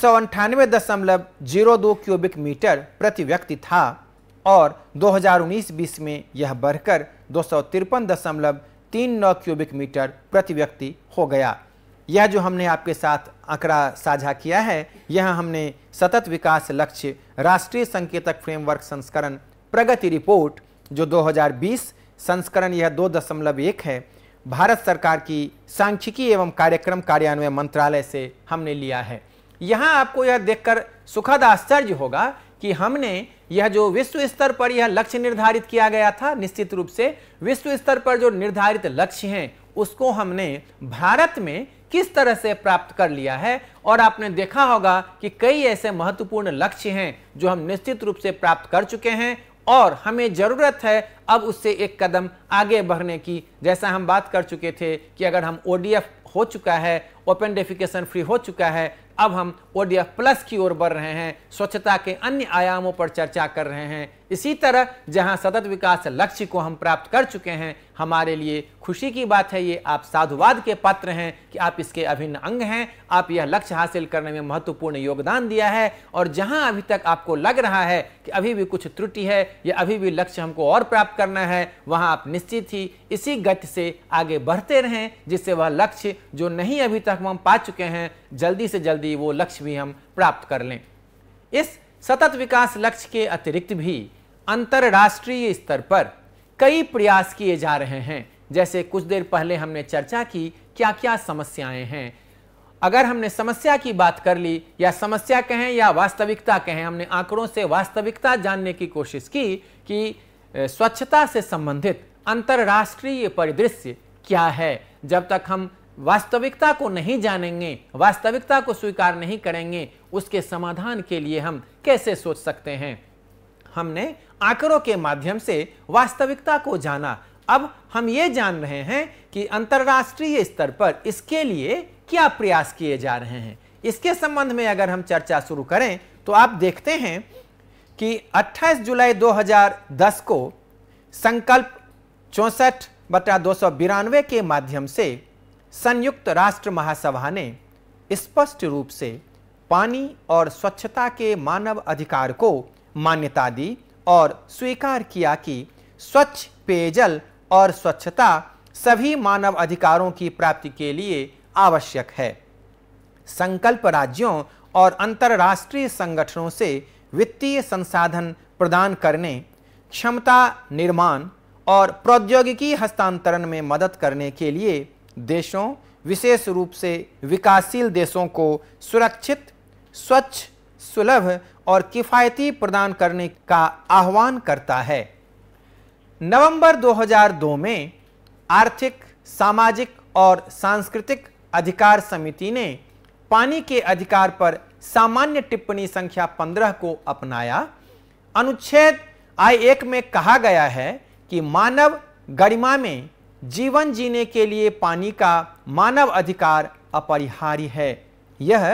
A: क्यूबिक मीटर प्रति व्यक्ति था, और 2019-20 में यह बढ़कर दो सौ तिरपन क्यूबिक मीटर प्रति व्यक्ति हो गया। यह जो हमने आपके साथ आंकड़ा साझा किया है, यह हमने सतत विकास लक्ष्य, राष्ट्रीय संकेतक फ्रेमवर्क संस्करण, प्रगति रिपोर्ट, जो 2020 संस्करण यह दो दशमलव एक है, भारत सरकार की सांख्यिकी एवं कार्यक्रम कार्यान्वयन मंत्रालय से हमने लिया है। यहाँ आपको यह देखकर सुखद आश्चर्य होगा कि हमने यह जो विश्व स्तर पर यह लक्ष्य निर्धारित किया गया था, निश्चित रूप से विश्व स्तर पर जो निर्धारित लक्ष्य हैं, उसको हमने भारत में किस तरह से प्राप्त कर लिया है? और आपने देखा होगा कि कई ऐसे महत्वपूर्ण लक्ष्य हैं जो हम निश्चित रूप से प्राप्त कर चुके हैं और हमें ज़रूरत है अब उससे एक कदम आगे बढ़ने की। जैसा हम बात कर चुके थे कि अगर हम ओडीएफ हो चुका है ओपन डेफिकेशन फ्री हो चुका है, अब हम ओडीएफ प्लस की ओर बढ़ रहे हैं, स्वच्छता के अन्य आयामों पर चर्चा कर रहे हैं। इसी तरह, जहाँ सतत विकास लक्ष्य को हम प्राप्त कर चुके हैं, हमारे लिए खुशी की बात है, ये आप साधुवाद के पात्र हैं कि आप इसके अभिन्न अंग हैं। आप यह लक्ष्य हासिल करने में महत्वपूर्ण योगदान दिया है और जहाँ अभी तक आपको लग रहा है कि अभी भी कुछ त्रुटि है या अभी भी लक्ष्य हमको और प्राप्त करना है, वहाँ आप निश्चित ही इसी गति से आगे बढ़ते रहें, जिससे वह लक्ष्य जो नहीं अभी तक हम पा चुके हैं, जल्दी से जल्दी वो लक्ष्य भी हम प्राप्त कर लें। इस सतत विकास लक्ष्य के अतिरिक्त भी अंतरराष्ट्रीय स्तर पर कई प्रयास किए जा रहे हैं। जैसे कुछ देर पहले हमने चर्चा की क्या क्या समस्याएँ हैं। अगर हमने समस्या की बात कर ली, या समस्या कहें या वास्तविकता कहें, हमने आंकड़ों से वास्तविकता जानने की कोशिश की कि स्वच्छता से संबंधित अंतरराष्ट्रीय परिदृश्य क्या है। जब तक हम वास्तविकता को नहीं जानेंगे, वास्तविकता को स्वीकार नहीं करेंगे, उसके समाधान के लिए हम कैसे सोच सकते हैं? हमने आंकड़ों के माध्यम से वास्तविकता को जाना। अब हम ये जान रहे हैं कि अंतर्राष्ट्रीय स्तर पर इसके लिए क्या प्रयास किए जा रहे हैं। इसके संबंध में अगर हम चर्चा शुरू करें तो आप देखते हैं कि 28 जुलाई 2010 को संकल्प चौसठ बटा दो के माध्यम से संयुक्त राष्ट्र महासभा ने स्पष्ट रूप से पानी और स्वच्छता के मानव अधिकार को मान्यता दी और स्वीकार किया कि स्वच्छ, पेयजल और स्वच्छता सभी मानव अधिकारों की प्राप्ति के लिए आवश्यक है। संकल्प राज्यों और अंतर्राष्ट्रीय संगठनों से वित्तीय संसाधन प्रदान करने, क्षमता निर्माण और प्रौद्योगिकी हस्तांतरण में मदद करने के लिए देशों, विशेष रूप से विकासशील देशों को सुरक्षित, स्वच्छ, सुलभ और किफ़ायती प्रदान करने का आह्वान करता है। नवंबर 2002 में आर्थिक, सामाजिक और सांस्कृतिक अधिकार समिति ने पानी के अधिकार पर सामान्य टिप्पणी संख्या 15 को अपनाया। अनुच्छेद आई एक में कहा गया है कि मानव गरिमा में जीवन जीने के लिए पानी का मानव अधिकार अपरिहार्य है। यह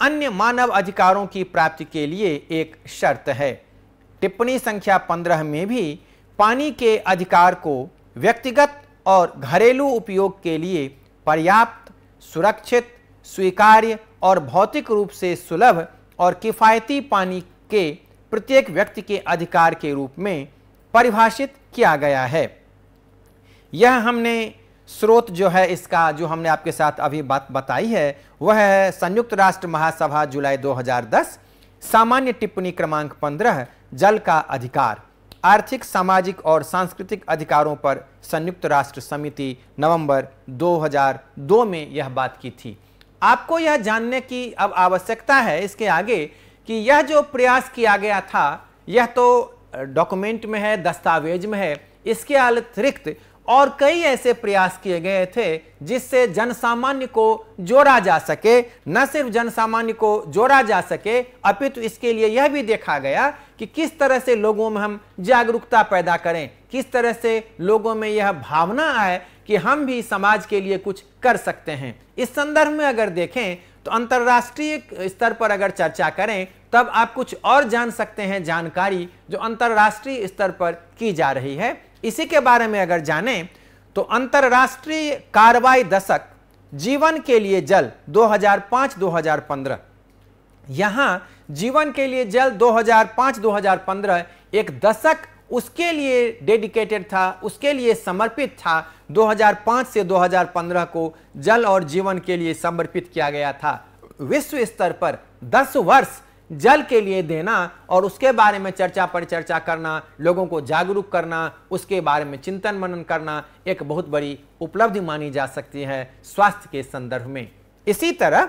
A: अन्य मानव अधिकारों की प्राप्ति के लिए एक शर्त है। टिप्पणी संख्या पंद्रह में भी पानी के अधिकार को व्यक्तिगत और घरेलू उपयोग के लिए पर्याप्त, सुरक्षित, स्वीकार्य और भौतिक रूप से सुलभ और किफ़ायती पानी के प्रत्येक व्यक्ति के अधिकार के रूप में परिभाषित किया गया है। यह हमने स्रोत जो है इसका, जो हमने आपके साथ अभी बात बताई है, वह है संयुक्त राष्ट्र महासभा जुलाई 2010 सामान्य टिप्पणी क्रमांक 15 जल का अधिकार। आर्थिक, सामाजिक और सांस्कृतिक अधिकारों पर संयुक्त राष्ट्र समिति नवंबर 2002 में यह बात की थी। आपको यह जानने की अब आवश्यकता है इसके आगे कि यह जो प्रयास किया गया था, यह तो डॉक्यूमेंट में है, दस्तावेज़ में है, इसके अतिरिक्त और कई ऐसे प्रयास किए गए थे जिससे जनसामान्य को जोड़ा जा सके। न सिर्फ़ जनसामान्य को जोड़ा जा सके, अपितु इसके लिए यह भी देखा गया कि किस तरह से लोगों में हम जागरूकता पैदा करें, किस तरह से लोगों में यह भावना आए कि हम भी समाज के लिए कुछ कर सकते हैं। इस संदर्भ में अगर देखें तो अंतर्राष्ट्रीय स्तर पर अगर चर्चा करें, तब आप कुछ और जान सकते हैं जानकारी जो अंतर्राष्ट्रीय स्तर पर की जा रही है। इसी के बारे में अगर जानें तो अंतर्राष्ट्रीय कार्रवाई दशक, जीवन के लिए जल 2005-2015 यहाँ जीवन के लिए जल 2005-2015 एक दशक उसके लिए डेडिकेटेड था, उसके लिए समर्पित था। 2005 से 2015 को जल और जीवन के लिए समर्पित किया गया था। विश्व स्तर पर 10 वर्ष जल के लिए देना और उसके बारे में चर्चा परिचर्चा करना, लोगों को जागरूक करना, उसके बारे में चिंतन मनन करना एक बहुत बड़ी उपलब्धि मानी जा सकती है स्वास्थ्य के संदर्भ में। इसी तरह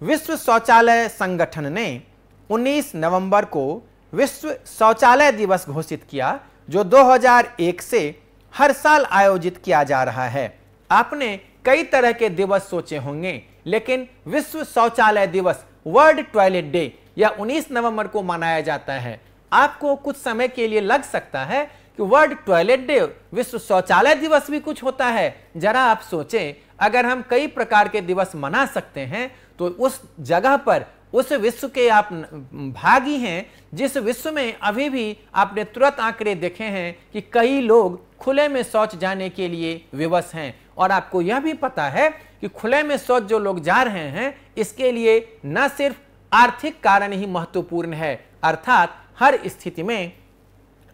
A: विश्व शौचालय संगठन ने 19 नवंबर को विश्व शौचालय दिवस घोषित किया, जो 2001 से हर साल आयोजित किया जा रहा है। आपने कई तरह के दिवस सोचे होंगे, लेकिन विश्व शौचालय दिवस वर्ल्ड टॉयलेट डे या 19 नवंबर को मनाया जाता है। आपको कुछ समय के लिए लग सकता है कि वर्ल्ड टॉयलेट डे, विश्व शौचालय दिवस भी कुछ होता है। जरा आप सोचें, अगर हम कई प्रकार के दिवस मना सकते हैं तो उस जगह पर, उस विश्व के आप भागी हैं, जिस विश्व में अभी भी आपने तुरंत आंकड़े देखे हैं कि कई लोग खुले में शौच जाने के लिए विवश हैं। और आपको यह भी पता है कि खुले में शौच जो लोग जा रहे हैं, इसके लिए न सिर्फ़ आर्थिक कारण ही महत्वपूर्ण है। अर्थात हर स्थिति में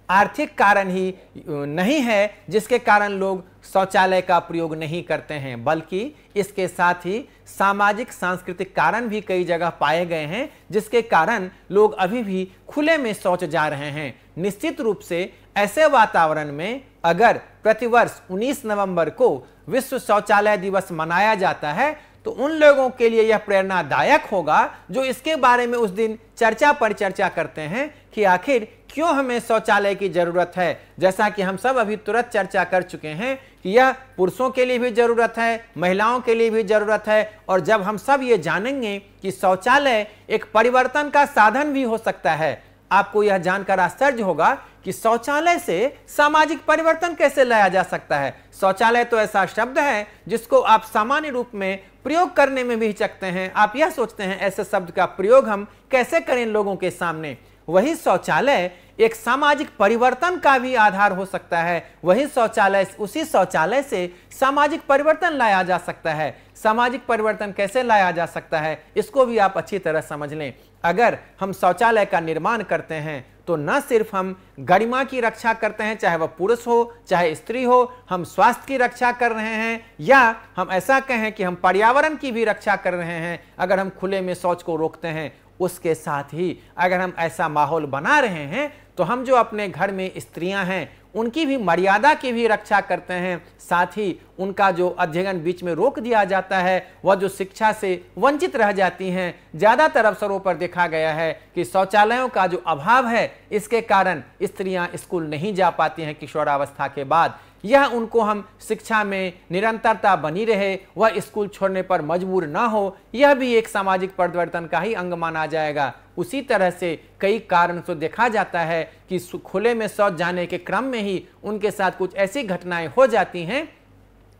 A: आर्थिक कारण ही नहीं है, जिसके कारण लोग शौचालय का प्रयोग नहीं करते हैं, बल्कि इसके साथ ही सामाजिक, सांस्कृतिक कारण भी कई जगह पाए गए हैं, जिसके कारण लोग अभी भी खुले में शौच जा रहे हैं। निश्चित रूप से ऐसे वातावरण में अगर प्रतिवर्ष 19 नवंबर को विश्व शौचालय दिवस मनाया जाता है तो उन लोगों के लिए यह प्रेरणादायक होगा जो इसके बारे में उस दिन चर्चा पर चर्चा करते हैं कि आखिर क्यों हमें शौचालय की ज़रूरत है। जैसा कि हम सब अभी तुरंत चर्चा कर चुके हैं कि यह पुरुषों के लिए भी ज़रूरत है, महिलाओं के लिए भी ज़रूरत है और जब हम सब ये जानेंगे कि शौचालय एक परिवर्तन का साधन भी हो सकता है आपको यह जानकर आश्चर्य होगा कि शौचालय से सामाजिक परिवर्तन कैसे लाया जा सकता है। शौचालय तो ऐसा शब्द है जिसको आप सामान्य रूप में प्रयोग करने में भी हिचकते हैं। आप यह सोचते हैं, ऐसे शब्द का प्रयोग हम कैसे करें लोगों के सामने? वही शौचालय एक सामाजिक परिवर्तन का भी आधार हो सकता है। वही शौचालय, उसी शौचालय से सामाजिक परिवर्तन लाया जा सकता है। सामाजिक परिवर्तन कैसे लाया जा सकता है, इसको भी आप अच्छी तरह समझ लें। अगर हम शौचालय का निर्माण करते हैं तो न सिर्फ़ हम गरिमा की रक्षा करते हैं, चाहे वह पुरुष हो, चाहे स्त्री हो, हम स्वास्थ्य की रक्षा कर रहे हैं, या हम ऐसा कहें कि हम पर्यावरण की भी रक्षा कर रहे हैं। अगर हम खुले में शौच को रोकते हैं उसके साथ ही अगर हम ऐसा माहौल बना रहे हैं तो हम जो अपने घर में स्त्रियाँ हैं, उनकी भी मर्यादा की भी रक्षा करते हैं। साथ ही उनका जो अध्ययन बीच में रोक दिया जाता है, वह जो शिक्षा से वंचित रह जाती हैं, ज़्यादातर अवसरों पर देखा गया है कि शौचालयों का जो अभाव है, इसके कारण स्त्रियाँ स्कूल नहीं जा पाती हैं किशोरावस्था के बाद। यह उनको हम शिक्षा में निरंतरता बनी रहे, वह स्कूल छोड़ने पर मजबूर ना हो, यह भी एक सामाजिक परिवर्तन का ही अंग माना जाएगा। उसी तरह से कई कारण तो देखा जाता है कि खुले में शौच जाने के क्रम में ही उनके साथ कुछ ऐसी घटनाएँ हो जाती हैं,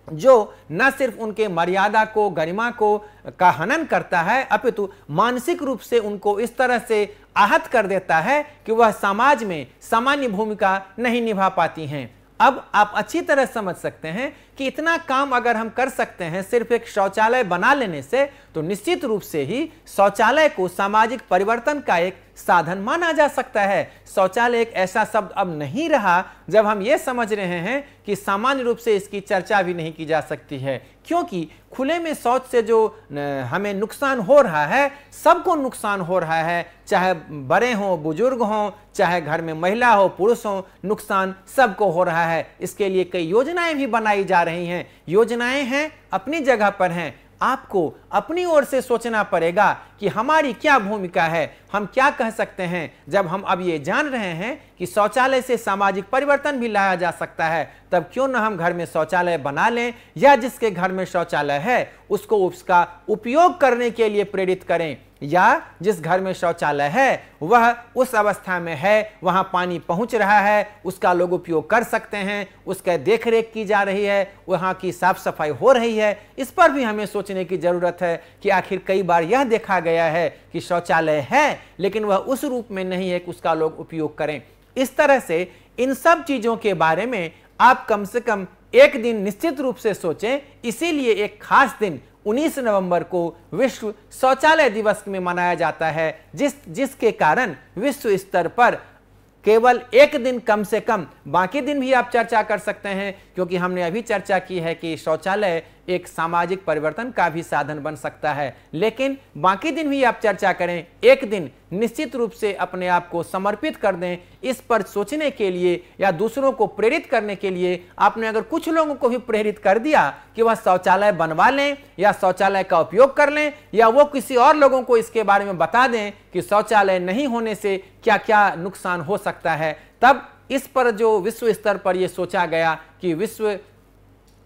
A: जो न सिर्फ़ उनके मर्यादा को, गरिमा को, का हनन करता है, अपितु मानसिक रूप से उनको इस तरह से आहत कर देता है कि वह समाज में सामान्य भूमिका नहीं निभा पाती हैं। अब आप अच्छी तरह समझ सकते हैं कि इतना काम अगर हम कर सकते हैं सिर्फ़ एक शौचालय बना लेने से तो निश्चित रूप से ही शौचालय को सामाजिक परिवर्तन का एक साधन माना जा सकता है। शौचालय एक ऐसा शब्द अब नहीं रहा, जब हम ये समझ रहे हैं कि सामान्य रूप से इसकी चर्चा भी नहीं की जा सकती है। क्योंकि खुले में शौच से जो हमें नुकसान हो रहा है, सबको नुकसान हो रहा है। चाहे बड़े हों, बुज़ुर्ग हों, चाहे घर में महिला हो, पुरुष हो, नुकसान सबको हो रहा है। इसके लिए कई योजनाएँ भी बनाई जा रही हैं। योजनाएँ हैं, अपनी जगह पर हैं। आपको अपनी ओर से सोचना पड़ेगा कि हमारी क्या भूमिका है। हम क्या कह सकते हैं? जब हम अब ये जान रहे हैं कि शौचालय से सामाजिक परिवर्तन भी लाया जा सकता है, तब क्यों ना हम घर में शौचालय बना लें या जिसके घर में शौचालय है, उसको उसका उपयोग करने के लिए प्रेरित करें। या जिस घर में शौचालय है, वह उस अवस्था में है, वहाँ पानी पहुँच रहा है, उसका लोग उपयोग कर सकते हैं, उसका देखरेख की जा रही है, वहाँ की साफ़ सफ़ाई हो रही है। इस पर भी हमें सोचने की ज़रूरत है कि आखिर कई बार यह देखा गया है कि शौचालय है, लेकिन वह उस रूप में नहीं है कि उसका लोग उपयोग करें। इस तरह से इन सब चीज़ों के बारे में आप कम से कम एक दिन निश्चित रूप से सोचें, इसीलिए एक खास दिन 19 नवंबर को विश्व शौचालय दिवस में मनाया जाता है, जिस, जिसके कारण विश्व स्तर पर केवल एक दिन कम से कम, बाकी दिन भी आप चर्चा कर सकते हैं, क्योंकि हमने अभी चर्चा की है कि शौचालय एक सामाजिक परिवर्तन का भी साधन बन सकता है। लेकिन बाकी दिन भी आप चर्चा करें, एक दिन निश्चित रूप से अपने आप को समर्पित कर दें, इस पर सोचने के लिए या दूसरों को प्रेरित करने के लिए आपने अगर कुछ लोगों को भी प्रेरित कर दिया कि वह शौचालय बनवा लें या शौचालय का उपयोग कर लें या वो किसी और लोगों को इसके बारे में बता दें कि शौचालय नहीं होने से क्या क्या नुकसान हो सकता है, तब इस पर जो विश्व स्तर पर यह सोचा गया कि विश्व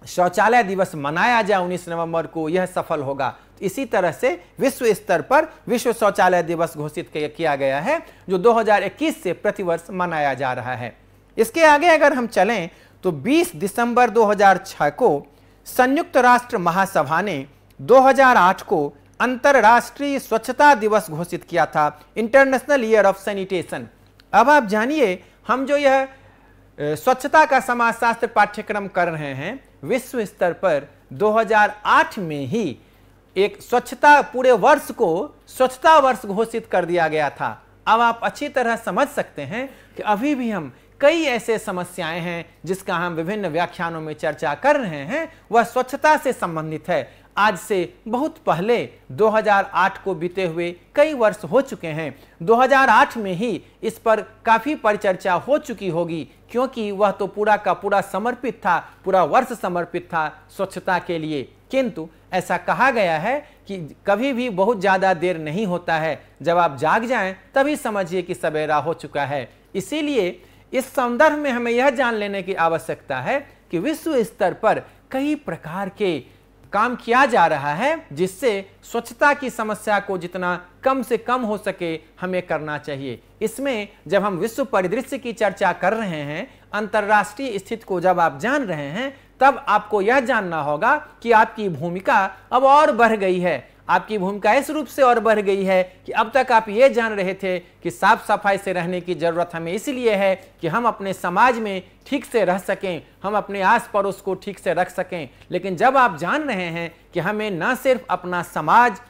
A: शौचालय दिवस मनाया जाए उन्नीस नवंबर को, यह सफल होगा। इसी तरह से विश्व स्तर पर विश्व शौचालय दिवस घोषित किया गया है, जो 2021 से प्रतिवर्ष मनाया जा रहा है। इसके आगे अगर हम चलें तो 20 दिसंबर 2006 को संयुक्त राष्ट्र महासभा ने 2008 को अंतरराष्ट्रीय स्वच्छता दिवस घोषित किया था, इंटरनेशनल ईयर ऑफ़ सैनिटेशन। अब आप जानिए, हम जो यह स्वच्छता का समाजशास्त्र पाठ्यक्रम कर रहे हैं। विश्व स्तर पर 2008 में ही एक स्वच्छता पूरे वर्ष को, स्वच्छता वर्ष घोषित कर दिया गया था। अब आप अच्छी तरह समझ सकते हैं कि अभी भी हम कई ऐसे समस्याएँ हैं जिसका हम विभिन्न व्याख्यानों में चर्चा कर रहे हैं। वह स्वच्छता से संबंधित है। आज से बहुत पहले 2008 को बीते हुए कई वर्ष हो चुके हैं। 2008 में ही इस पर काफ़ी परिचर्चा हो चुकी होगी, क्योंकि वह तो पूरा का पूरा समर्पित था, पूरा वर्ष समर्पित था स्वच्छता के लिए। किंतु ऐसा कहा गया है कि कभी भी बहुत ज़्यादा देर नहीं होता है। जब आप जाग जाएँ, तभी समझिए कि सवेरा हो चुका है। इसीलिए इस संदर्भ में हमें यह जान लेने की आवश्यकता है कि विश्व स्तर पर कई प्रकार के काम किया जा रहा है जिससे स्वच्छता की समस्या को जितना कम से कम हो सके हमें करना चाहिए। इसमें जब हम विश्व परिदृश्य की चर्चा कर रहे हैं, अंतर्राष्ट्रीय स्थिति को जब आप जान रहे हैं, तब आपको यह जानना होगा कि आपकी भूमिका अब और बढ़ गई है। आपकी भूमिका इस रूप से और बढ़ गई है कि अब तक आप ये जान रहे थे कि साफ़ सफ़ाई से रहने की ज़रूरत हमें इसलिए है कि हम अपने समाज में ठीक से रह सकें, हम अपने आस पड़ोस को ठीक से रख सकें। लेकिन जब आप जान रहे हैं कि हमें न सिर्फ़ अपना समाज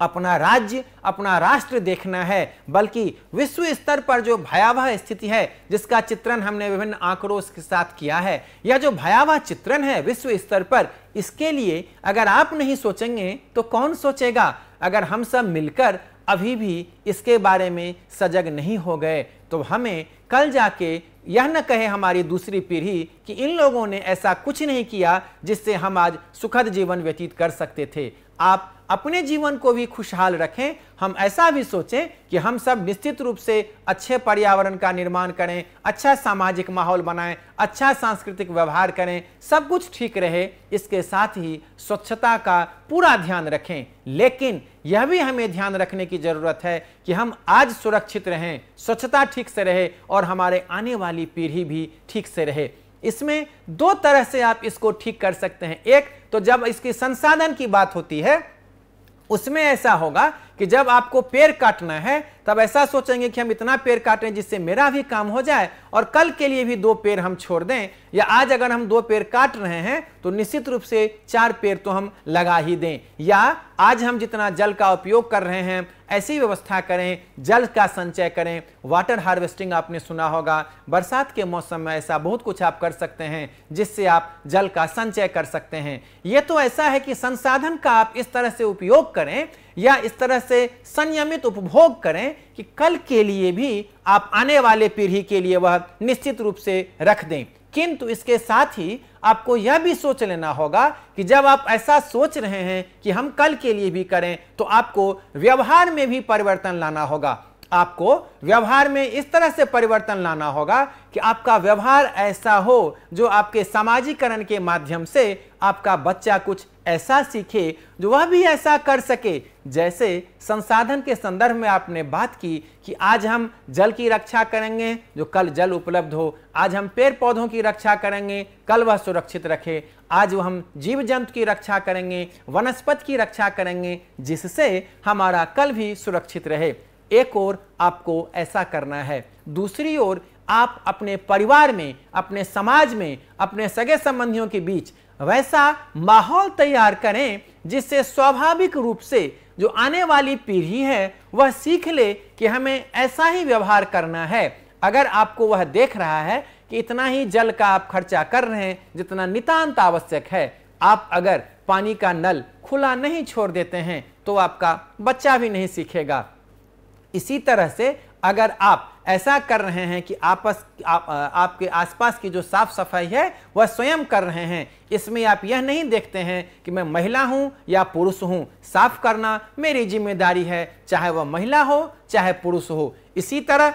A: अपना राज्य, अपना राष्ट्र देखना है, बल्कि विश्व स्तर पर जो भयावह स्थिति है, जिसका चित्रण हमने विभिन्न आंकड़ों के साथ किया है, यह जो भयावह चित्रण है विश्व स्तर पर, इसके लिए अगर आप नहीं सोचेंगे तो कौन सोचेगा? अगर हम सब मिलकर अभी भी इसके बारे में सजग नहीं हो गए तो हमें कल जाके यह न कहे हमारी दूसरी पीढ़ी कि इन लोगों ने ऐसा कुछ नहीं किया जिससे हम आज सुखद जीवन व्यतीत कर सकते थे। आप अपने जीवन को भी खुशहाल रखें। हम ऐसा भी सोचें कि हम सब निश्चित रूप से अच्छे पर्यावरण का निर्माण करें अच्छा सामाजिक माहौल बनाएँ अच्छा सांस्कृतिक व्यवहार करें, सब कुछ ठीक रहे, इसके साथ ही स्वच्छता का पूरा ध्यान रखें। लेकिन यह भी हमें ध्यान रखने की ज़रूरत है कि हम आज सुरक्षित रहें, स्वच्छता ठीक से रहे और हमारे आने वाली पीढ़ी भी ठीक से रहे। इसमें दो तरह से आप इसको ठीक कर सकते हैं। एक तो जब इसकी संसाधन की बात होती है उसमें ऐसा होगा कि जब आपको पेड़ काटना है, तब ऐसा सोचेंगे कि हम इतना पेड़ काटें जिससे मेरा भी काम हो जाए और कल के लिए भी दो पेड़ हम छोड़ दें या आज अगर हम दो पेड़ काट रहे हैं तो निश्चित रूप से चार पेड़ तो हम लगा ही दें। या आज हम जितना जल का उपयोग कर रहे हैं, ऐसी व्यवस्था करें, जल का संचय करें। वाटर हार्वेस्टिंग आपने सुना होगा। बरसात के मौसम में ऐसा बहुत कुछ आप कर सकते हैं, जिससे आप जल का संचय कर सकते हैं। यह तो ऐसा है कि संसाधन का आप इस तरह से उपयोग करें या इस तरह से संयमित उपभोग करें कि कल के लिए भी आप आने वाले पीढ़ी के लिए वह निश्चित रूप से रख दें। किंतु इसके साथ ही आपको यह भी सोच लेना होगा कि जब आप ऐसा सोच रहे हैं कि हम कल के लिए भी करें तो आपको व्यवहार में भी परिवर्तन लाना होगा। आपको व्यवहार में इस तरह से परिवर्तन लाना होगा कि आपका व्यवहार ऐसा हो जो आपके सामाजिकरण के माध्यम से आपका बच्चा कुछ ऐसा सीखे जो वह भी ऐसा कर सके। जैसे संसाधन के संदर्भ में आपने बात की कि आज हम जल की रक्षा करेंगे, जो कल जल उपलब्ध हो, आज हम पेड़ पौधों की रक्षा करेंगे, कल वह सुरक्षित रखे। आज वह हम जीव जंतु की रक्षा करेंगे, वनस्पति की रक्षा करेंगे, जिससे हमारा कल भी सुरक्षित रहे। एक और आपको ऐसा करना है। दूसरी ओर आप अपने परिवार में, अपने समाज में, अपने सगे संबंधियों के बीच वैसा माहौल तैयार करें जिससे स्वाभाविक रूप से जो आने वाली पीढ़ी है, वह सीख ले कि हमें ऐसा ही व्यवहार करना है। अगर आपको वह देख रहा है कि इतना ही जल का आप खर्चा कर रहे हैं, जितना नितांत आवश्यक है, आप अगर पानी का नल खुला नहीं छोड़ देते हैं तो आपका बच्चा भी नहीं सीखेगा। इसी तरह से अगर आप ऐसा कर रहे हैं कि आपस आप, आपके आसपास की जो साफ़ सफ़ाई है वह स्वयं कर रहे हैं। इसमें आप यह नहीं देखते हैं कि मैं महिला हूँ या पुरुष हूँ। साफ़ करना मेरी ज़िम्मेदारी है चाहे वह महिला हो चाहे पुरुष हो। इसी तरह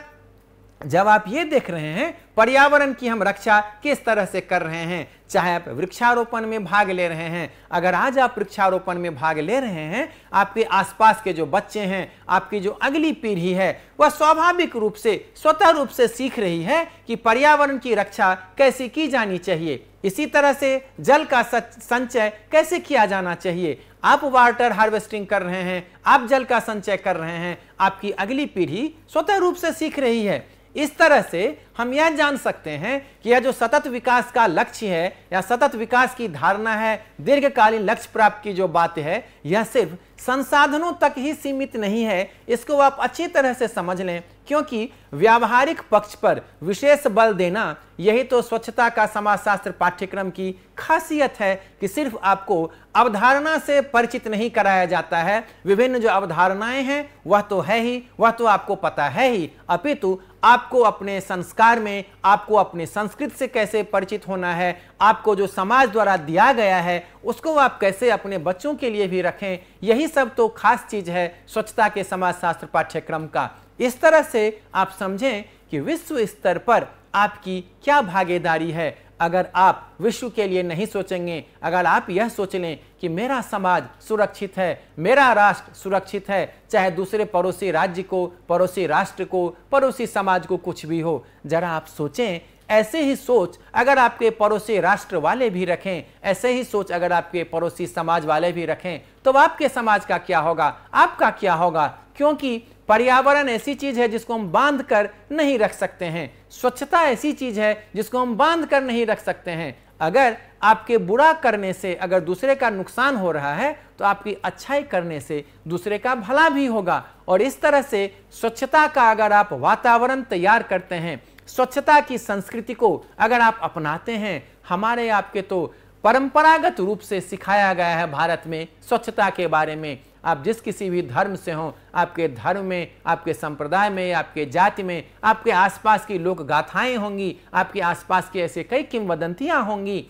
A: जब आप ये देख रहे हैं पर्यावरण की हम रक्षा किस तरह से कर रहे हैं चाहे आप वृक्षारोपण में भाग ले रहे हैं, अगर आज आप वृक्षारोपण में भाग ले रहे हैं, आपके आसपास के जो बच्चे हैं, आपकी जो अगली पीढ़ी है, वह स्वाभाविक रूप से, स्वतः रूप से सीख रही है कि पर्यावरण की रक्षा कैसे की जानी चाहिए। इसी तरह से जल का संचय कैसे किया जाना चाहिए? आप वाटर हार्वेस्टिंग कर रहे हैं, आप जल का संचय कर रहे हैं, आपकी अगली पीढ़ी स्वतः रूप से सीख रही है। इस तरह से हम यह जान सकते हैं कि यह जो सतत विकास का लक्ष्य है, या सतत विकास की धारणा है, दीर्घकालीन लक्ष्य प्राप्त की जो बात है, यह सिर्फ़ संसाधनों तक ही सीमित नहीं है। इसको आप अच्छी तरह से समझ लें। क्योंकि व्यावहारिक पक्ष पर विशेष बल देना, यही तो स्वच्छता का समाजशास्त्र पाठ्यक्रम की खासियत है कि सिर्फ़ आपको अवधारणा से परिचित नहीं कराया जाता है। विभिन्न जो अवधारणाएँ हैं, वह तो है ही, वह तो आपको पता है ही। अपितु, आपको अपने संस्कार में, आपको अपने संस्कृत से कैसे परिचित होना है, आपको जो समाज द्वारा दिया गया है, उसको आप कैसे अपने बच्चों के लिए भी रखें, यही सब तो खास चीज़ है स्वच्छता के समाजशास्त्र पाठ्यक्रम का। इस तरह से आप समझें कि विश्व स्तर पर आपकी क्या भागीदारी है। अगर आप विश्व के लिए नहीं सोचेंगे, अगर आप यह सोच लें कि मेरा समाज सुरक्षित है, मेरा राष्ट्र सुरक्षित है, चाहे दूसरे पड़ोसी राज्य को, पड़ोसी राष्ट्र को, पड़ोसी समाज को कुछ भी हो, जरा आप सोचें, ऐसे ही सोच अगर आपके पड़ोसी राष्ट्र वाले भी रखें, ऐसे ही सोच अगर आपके पड़ोसी समाज वाले भी रखें तो आपके समाज का क्या होगा? आपका क्या होगा? क्योंकि पर्यावरण ऐसी चीज़ है जिसको हम बाँध कर नहीं रख सकते हैं। स्वच्छता ऐसी चीज़ है जिसको हम बाँध कर नहीं रख सकते हैं। अगर आपके बुरा करने से, अगर दूसरे का नुकसान हो रहा है तो आपकी अच्छाई करने से दूसरे का भला भी होगा। और इस तरह से स्वच्छता का अगर आप वातावरण तैयार करते हैं, स्वच्छता की संस्कृति को अगर आप अपनाते हैं, हमारे आपके तो परंपरागत रूप से सिखाया गया है भारत में स्वच्छता के बारे में। आप जिस किसी भी धर्म से हो, आपके धर्म में, आपके संप्रदाय में, आपके जाति में, आपके आसपास की लोक गाथाएँ होंगी, आपके आसपास की ऐसे कई किंवदंतियाँ होंगी,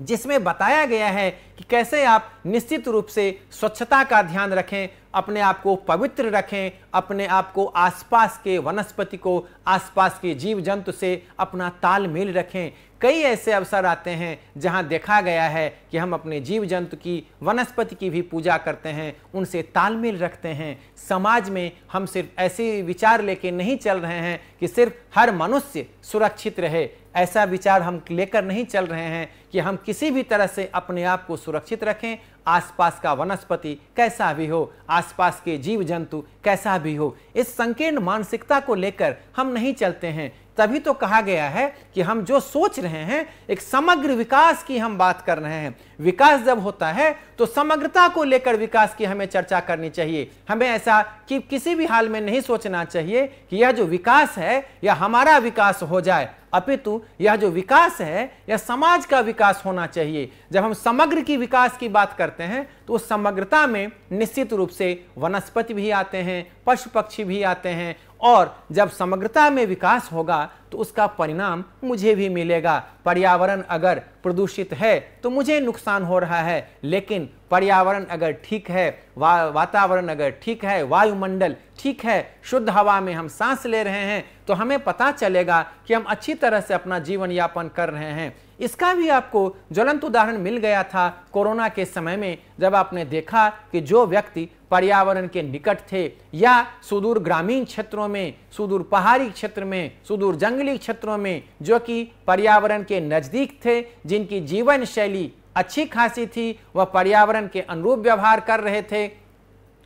A: जिसमें बताया गया है कि कैसे आप निश्चित रूप से स्वच्छता का ध्यान रखें, अपने आप को पवित्र रखें, अपने आप को आसपास के वनस्पति को, आसपास के जीव जंतु से अपना तालमेल रखें। कई ऐसे अवसर आते हैं जहाँ देखा गया है कि हम अपने जीव जंतु की, वनस्पति की भी पूजा करते हैं, उनसे तालमेल रखते हैं। समाज में हम सिर्फ़ ऐसे विचार लेके नहीं चल रहे हैं कि सिर्फ़ हर मनुष्य सुरक्षित रहे। ऐसा विचार हम लेकर नहीं चल रहे हैं कि हम किसी भी तरह से अपने आप को सुरक्षित रखें। आसपास का वनस्पति कैसा भी हो, आसपास के जीव जंतु कैसा भी हो, इस संकीर्ण मानसिकता को लेकर हम नहीं चलते हैं। तभी तो कहा गया है कि हम जो सोच रहे हैं, एक समग्र विकास की हम बात कर रहे हैं। विकास जब होता है तो समग्रता को लेकर विकास की हमें चर्चा करनी चाहिए। हमें ऐसा कि किसी भी हाल में नहीं सोचना चाहिए कि यह जो विकास है, यह हमारा विकास हो जाए। अपितु, यह जो विकास है, यह समाज का विकास होना चाहिए। जब हम समग्र की विकास की बात करते हैं तो उस समग्रता में निश्चित रूप से वनस्पति भी आते हैं, पशु पक्षी भी आते हैं और जब समग्रता में विकास होगा तो उसका परिणाम मुझे भी मिलेगा। पर्यावरण अगर प्रदूषित है तो मुझे नुकसान हो रहा है। लेकिन पर्यावरण अगर ठीक है वा, वातावरण अगर ठीक है वायुमंडल ठीक है शुद्ध हवा में हम सांस ले रहे हैं तो हमें पता चलेगा कि हम अच्छी तरह से अपना जीवन यापन कर रहे हैं। इसका भी आपको ज्वलंत उदाहरण मिल गया था कोरोना के समय में जब आपने देखा कि जो व्यक्ति पर्यावरण के निकट थे या सुदूर ग्रामीण क्षेत्रों में, सुदूर पहाड़ी क्षेत्र में, सुदूर जंगली क्षेत्रों में, जो कि पर्यावरण के नज़दीक थे, जिनकी जीवन शैली अच्छी खासी थी, वह पर्यावरण के अनुरूप व्यवहार कर रहे थे।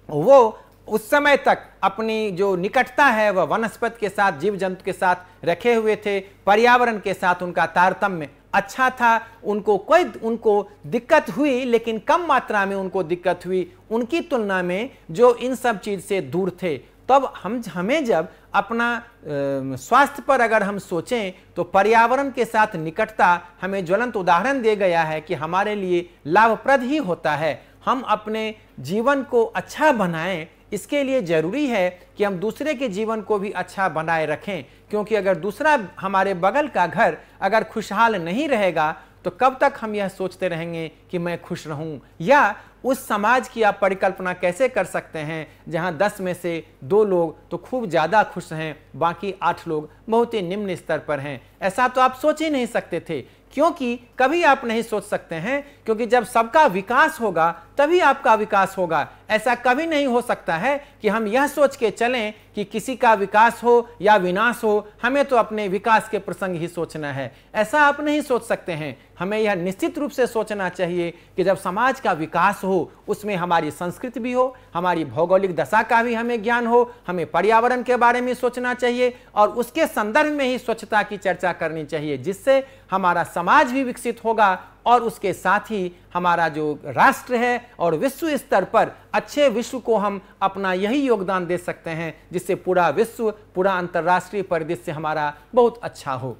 A: वो उस समय तक अपनी जो निकटता है, वह वनस्पति के साथ जीव जंतु के साथ रखे हुए थे। पर्यावरण के साथ उनका तारतम्य अच्छा था, उनको कोई उनको दिक्कत हुई, लेकिन कम मात्रा में उनको दिक्कत हुई। उनकी तुलना में जो इन सब चीज़ से दूर थे, तब हम हमें जब अपना स्वास्थ्य पर अगर हम सोचें तो पर्यावरण के साथ निकटता हमें ज्वलंत उदाहरण दे गया है कि हमारे लिए लाभप्रद ही होता है। हम अपने जीवन को अच्छा बनाएँ इसके लिए ज़रूरी है कि हम दूसरे के जीवन को भी अच्छा बनाए रखें, क्योंकि अगर दूसरा हमारे बगल का घर अगर खुशहाल नहीं रहेगा तो कब तक हम यह सोचते रहेंगे कि मैं खुश रहूँ? या उस समाज की आप परिकल्पना कैसे कर सकते हैं, जहाँ दस में से दो लोग तो खूब ज़्यादा खुश हैं, बाकी आठ लोग बहुत ही निम्न स्तर पर हैं? ऐसा तो आप सोच ही नहीं सकते थे। क्योंकि कभी आप नहीं सोच सकते हैं, क्योंकि जब सबका विकास होगा, तभी आपका विकास होगा। ऐसा कभी नहीं हो सकता है कि हम यह सोच के चलें कि किसी का विकास हो या विनाश हो, हमें तो अपने विकास के प्रसंग ही सोचना है। ऐसा आप नहीं सोच सकते हैं। हमें यह निश्चित रूप से सोचना चाहिए कि जब समाज का विकास हो, उसमें हमारी संस्कृति भी हो, हमारी भौगोलिक दशा का भी हमें ज्ञान हो, हमें पर्यावरण के बारे में सोचना चाहिए और उसके संदर्भ में ही स्वच्छता की चर्चा करनी चाहिए, जिससे हमारा समाज भी विकसित होगा और उसके साथ ही हमारा जो राष्ट्र है और विश्व स्तर पर अच्छे विश्व को हम अपना यही योगदान दे सकते हैं, जिससे पूरा विश्व, पूरा अंतर्राष्ट्रीय परिदृश्य हमारा बहुत अच्छा हो।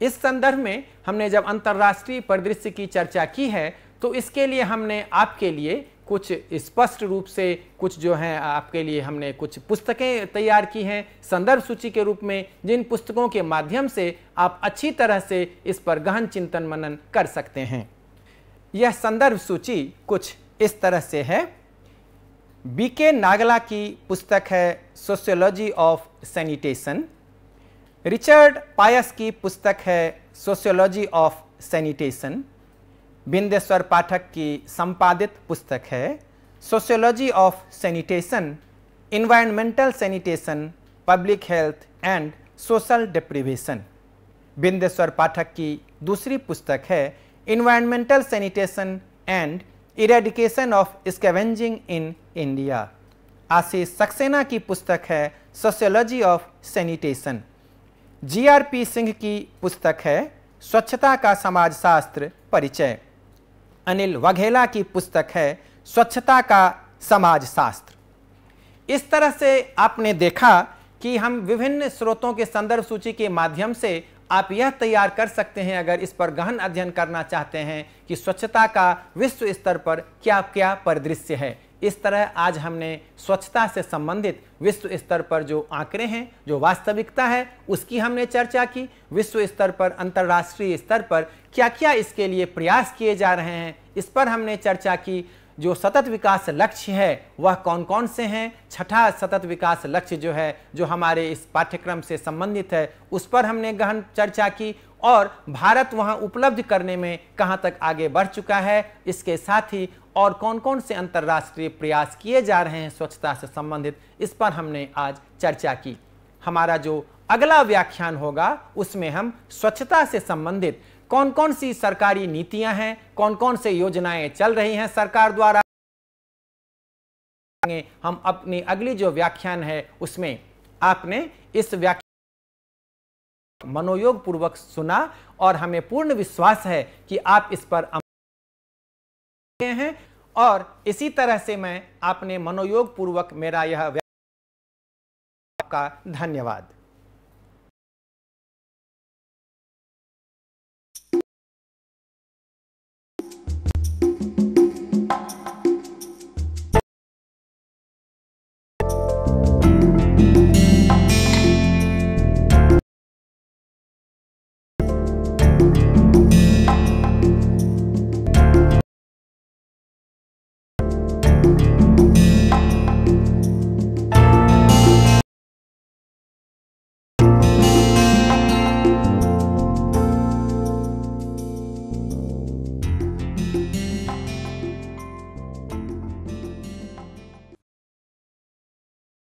A: इस संदर्भ में हमने जब अंतर्राष्ट्रीय परिदृश्य की चर्चा की है तो इसके लिए हमने आपके लिए कुछ स्पष्ट रूप से कुछ जो है, आपके लिए हमने कुछ पुस्तकें तैयार की हैं संदर्भ सूची के रूप में, जिन पुस्तकों के माध्यम से आप अच्छी तरह से इस पर गहन चिंतन मनन कर सकते हैं। यह संदर्भ सूची कुछ इस तरह से है। बीके नागला की पुस्तक है sociology of sanitation Richard Pais की पुस्तक है sociology of sanitation Bindeshwar Pathak की संपादित पुस्तक है sociology of sanitation environmental sanitation public health and social deprivation Bindeshwar Pathak की दूसरी पुस्तक है environmental sanitation and eradication of scavenging in India Ashish Saxena की पुस्तक है sociology of sanitation GRP Singh की पुस्तक है, स्वच्छता का समाजशास्त्र परिचय। अनिल वघेला की पुस्तक है स्वच्छता का समाजशास्त्र। इस तरह से आपने देखा कि हम विभिन्न स्रोतों के संदर्भ सूची के माध्यम से आप यह तैयार कर सकते हैं अगर इस पर गहन अध्ययन करना चाहते हैं कि स्वच्छता का विश्व स्तर पर क्या क्या परिदृश्य है। इस तरह आज हमने स्वच्छता से संबंधित विश्व स्तर पर जो आंकड़े हैं, जो वास्तविकता है, उसकी हमने चर्चा की। विश्व स्तर पर, अंतर्राष्ट्रीय स्तर पर क्या क्या इसके लिए प्रयास किए जा रहे हैं, इस पर हमने चर्चा की। जो सतत विकास लक्ष्य है, वह कौन कौन से हैं? छठा सतत विकास लक्ष्य जो है, जो हमारे इस पाठ्यक्रम से संबंधित है, उस पर हमने गहन चर्चा की और भारत वहाँ उपलब्ध करने में कहाँ तक आगे बढ़ चुका है, इसके साथ ही और कौन कौन से अंतर्राष्ट्रीय प्रयास किए जा रहे हैं स्वच्छता से संबंधित, इस पर हमने आज चर्चा की। हमारा जो अगला व्याख्यान होगा, उसमें हम स्वच्छता से संबंधित कौन कौन सी सरकारी नीतियाँ हैं कौन कौन से योजनाएँ चल रही हैं, सरकार द्वारा हम अपनी अगली जो व्याख्यान है, उसमें आपने इस व्याख्यान मनोयोग पूर्वक सुना और हमें पूर्ण विश्वास है कि आप इस पर हैं। और इसी तरह से मैं आपने मनोयोग पूर्वक मेरा यह का धन्यवाद।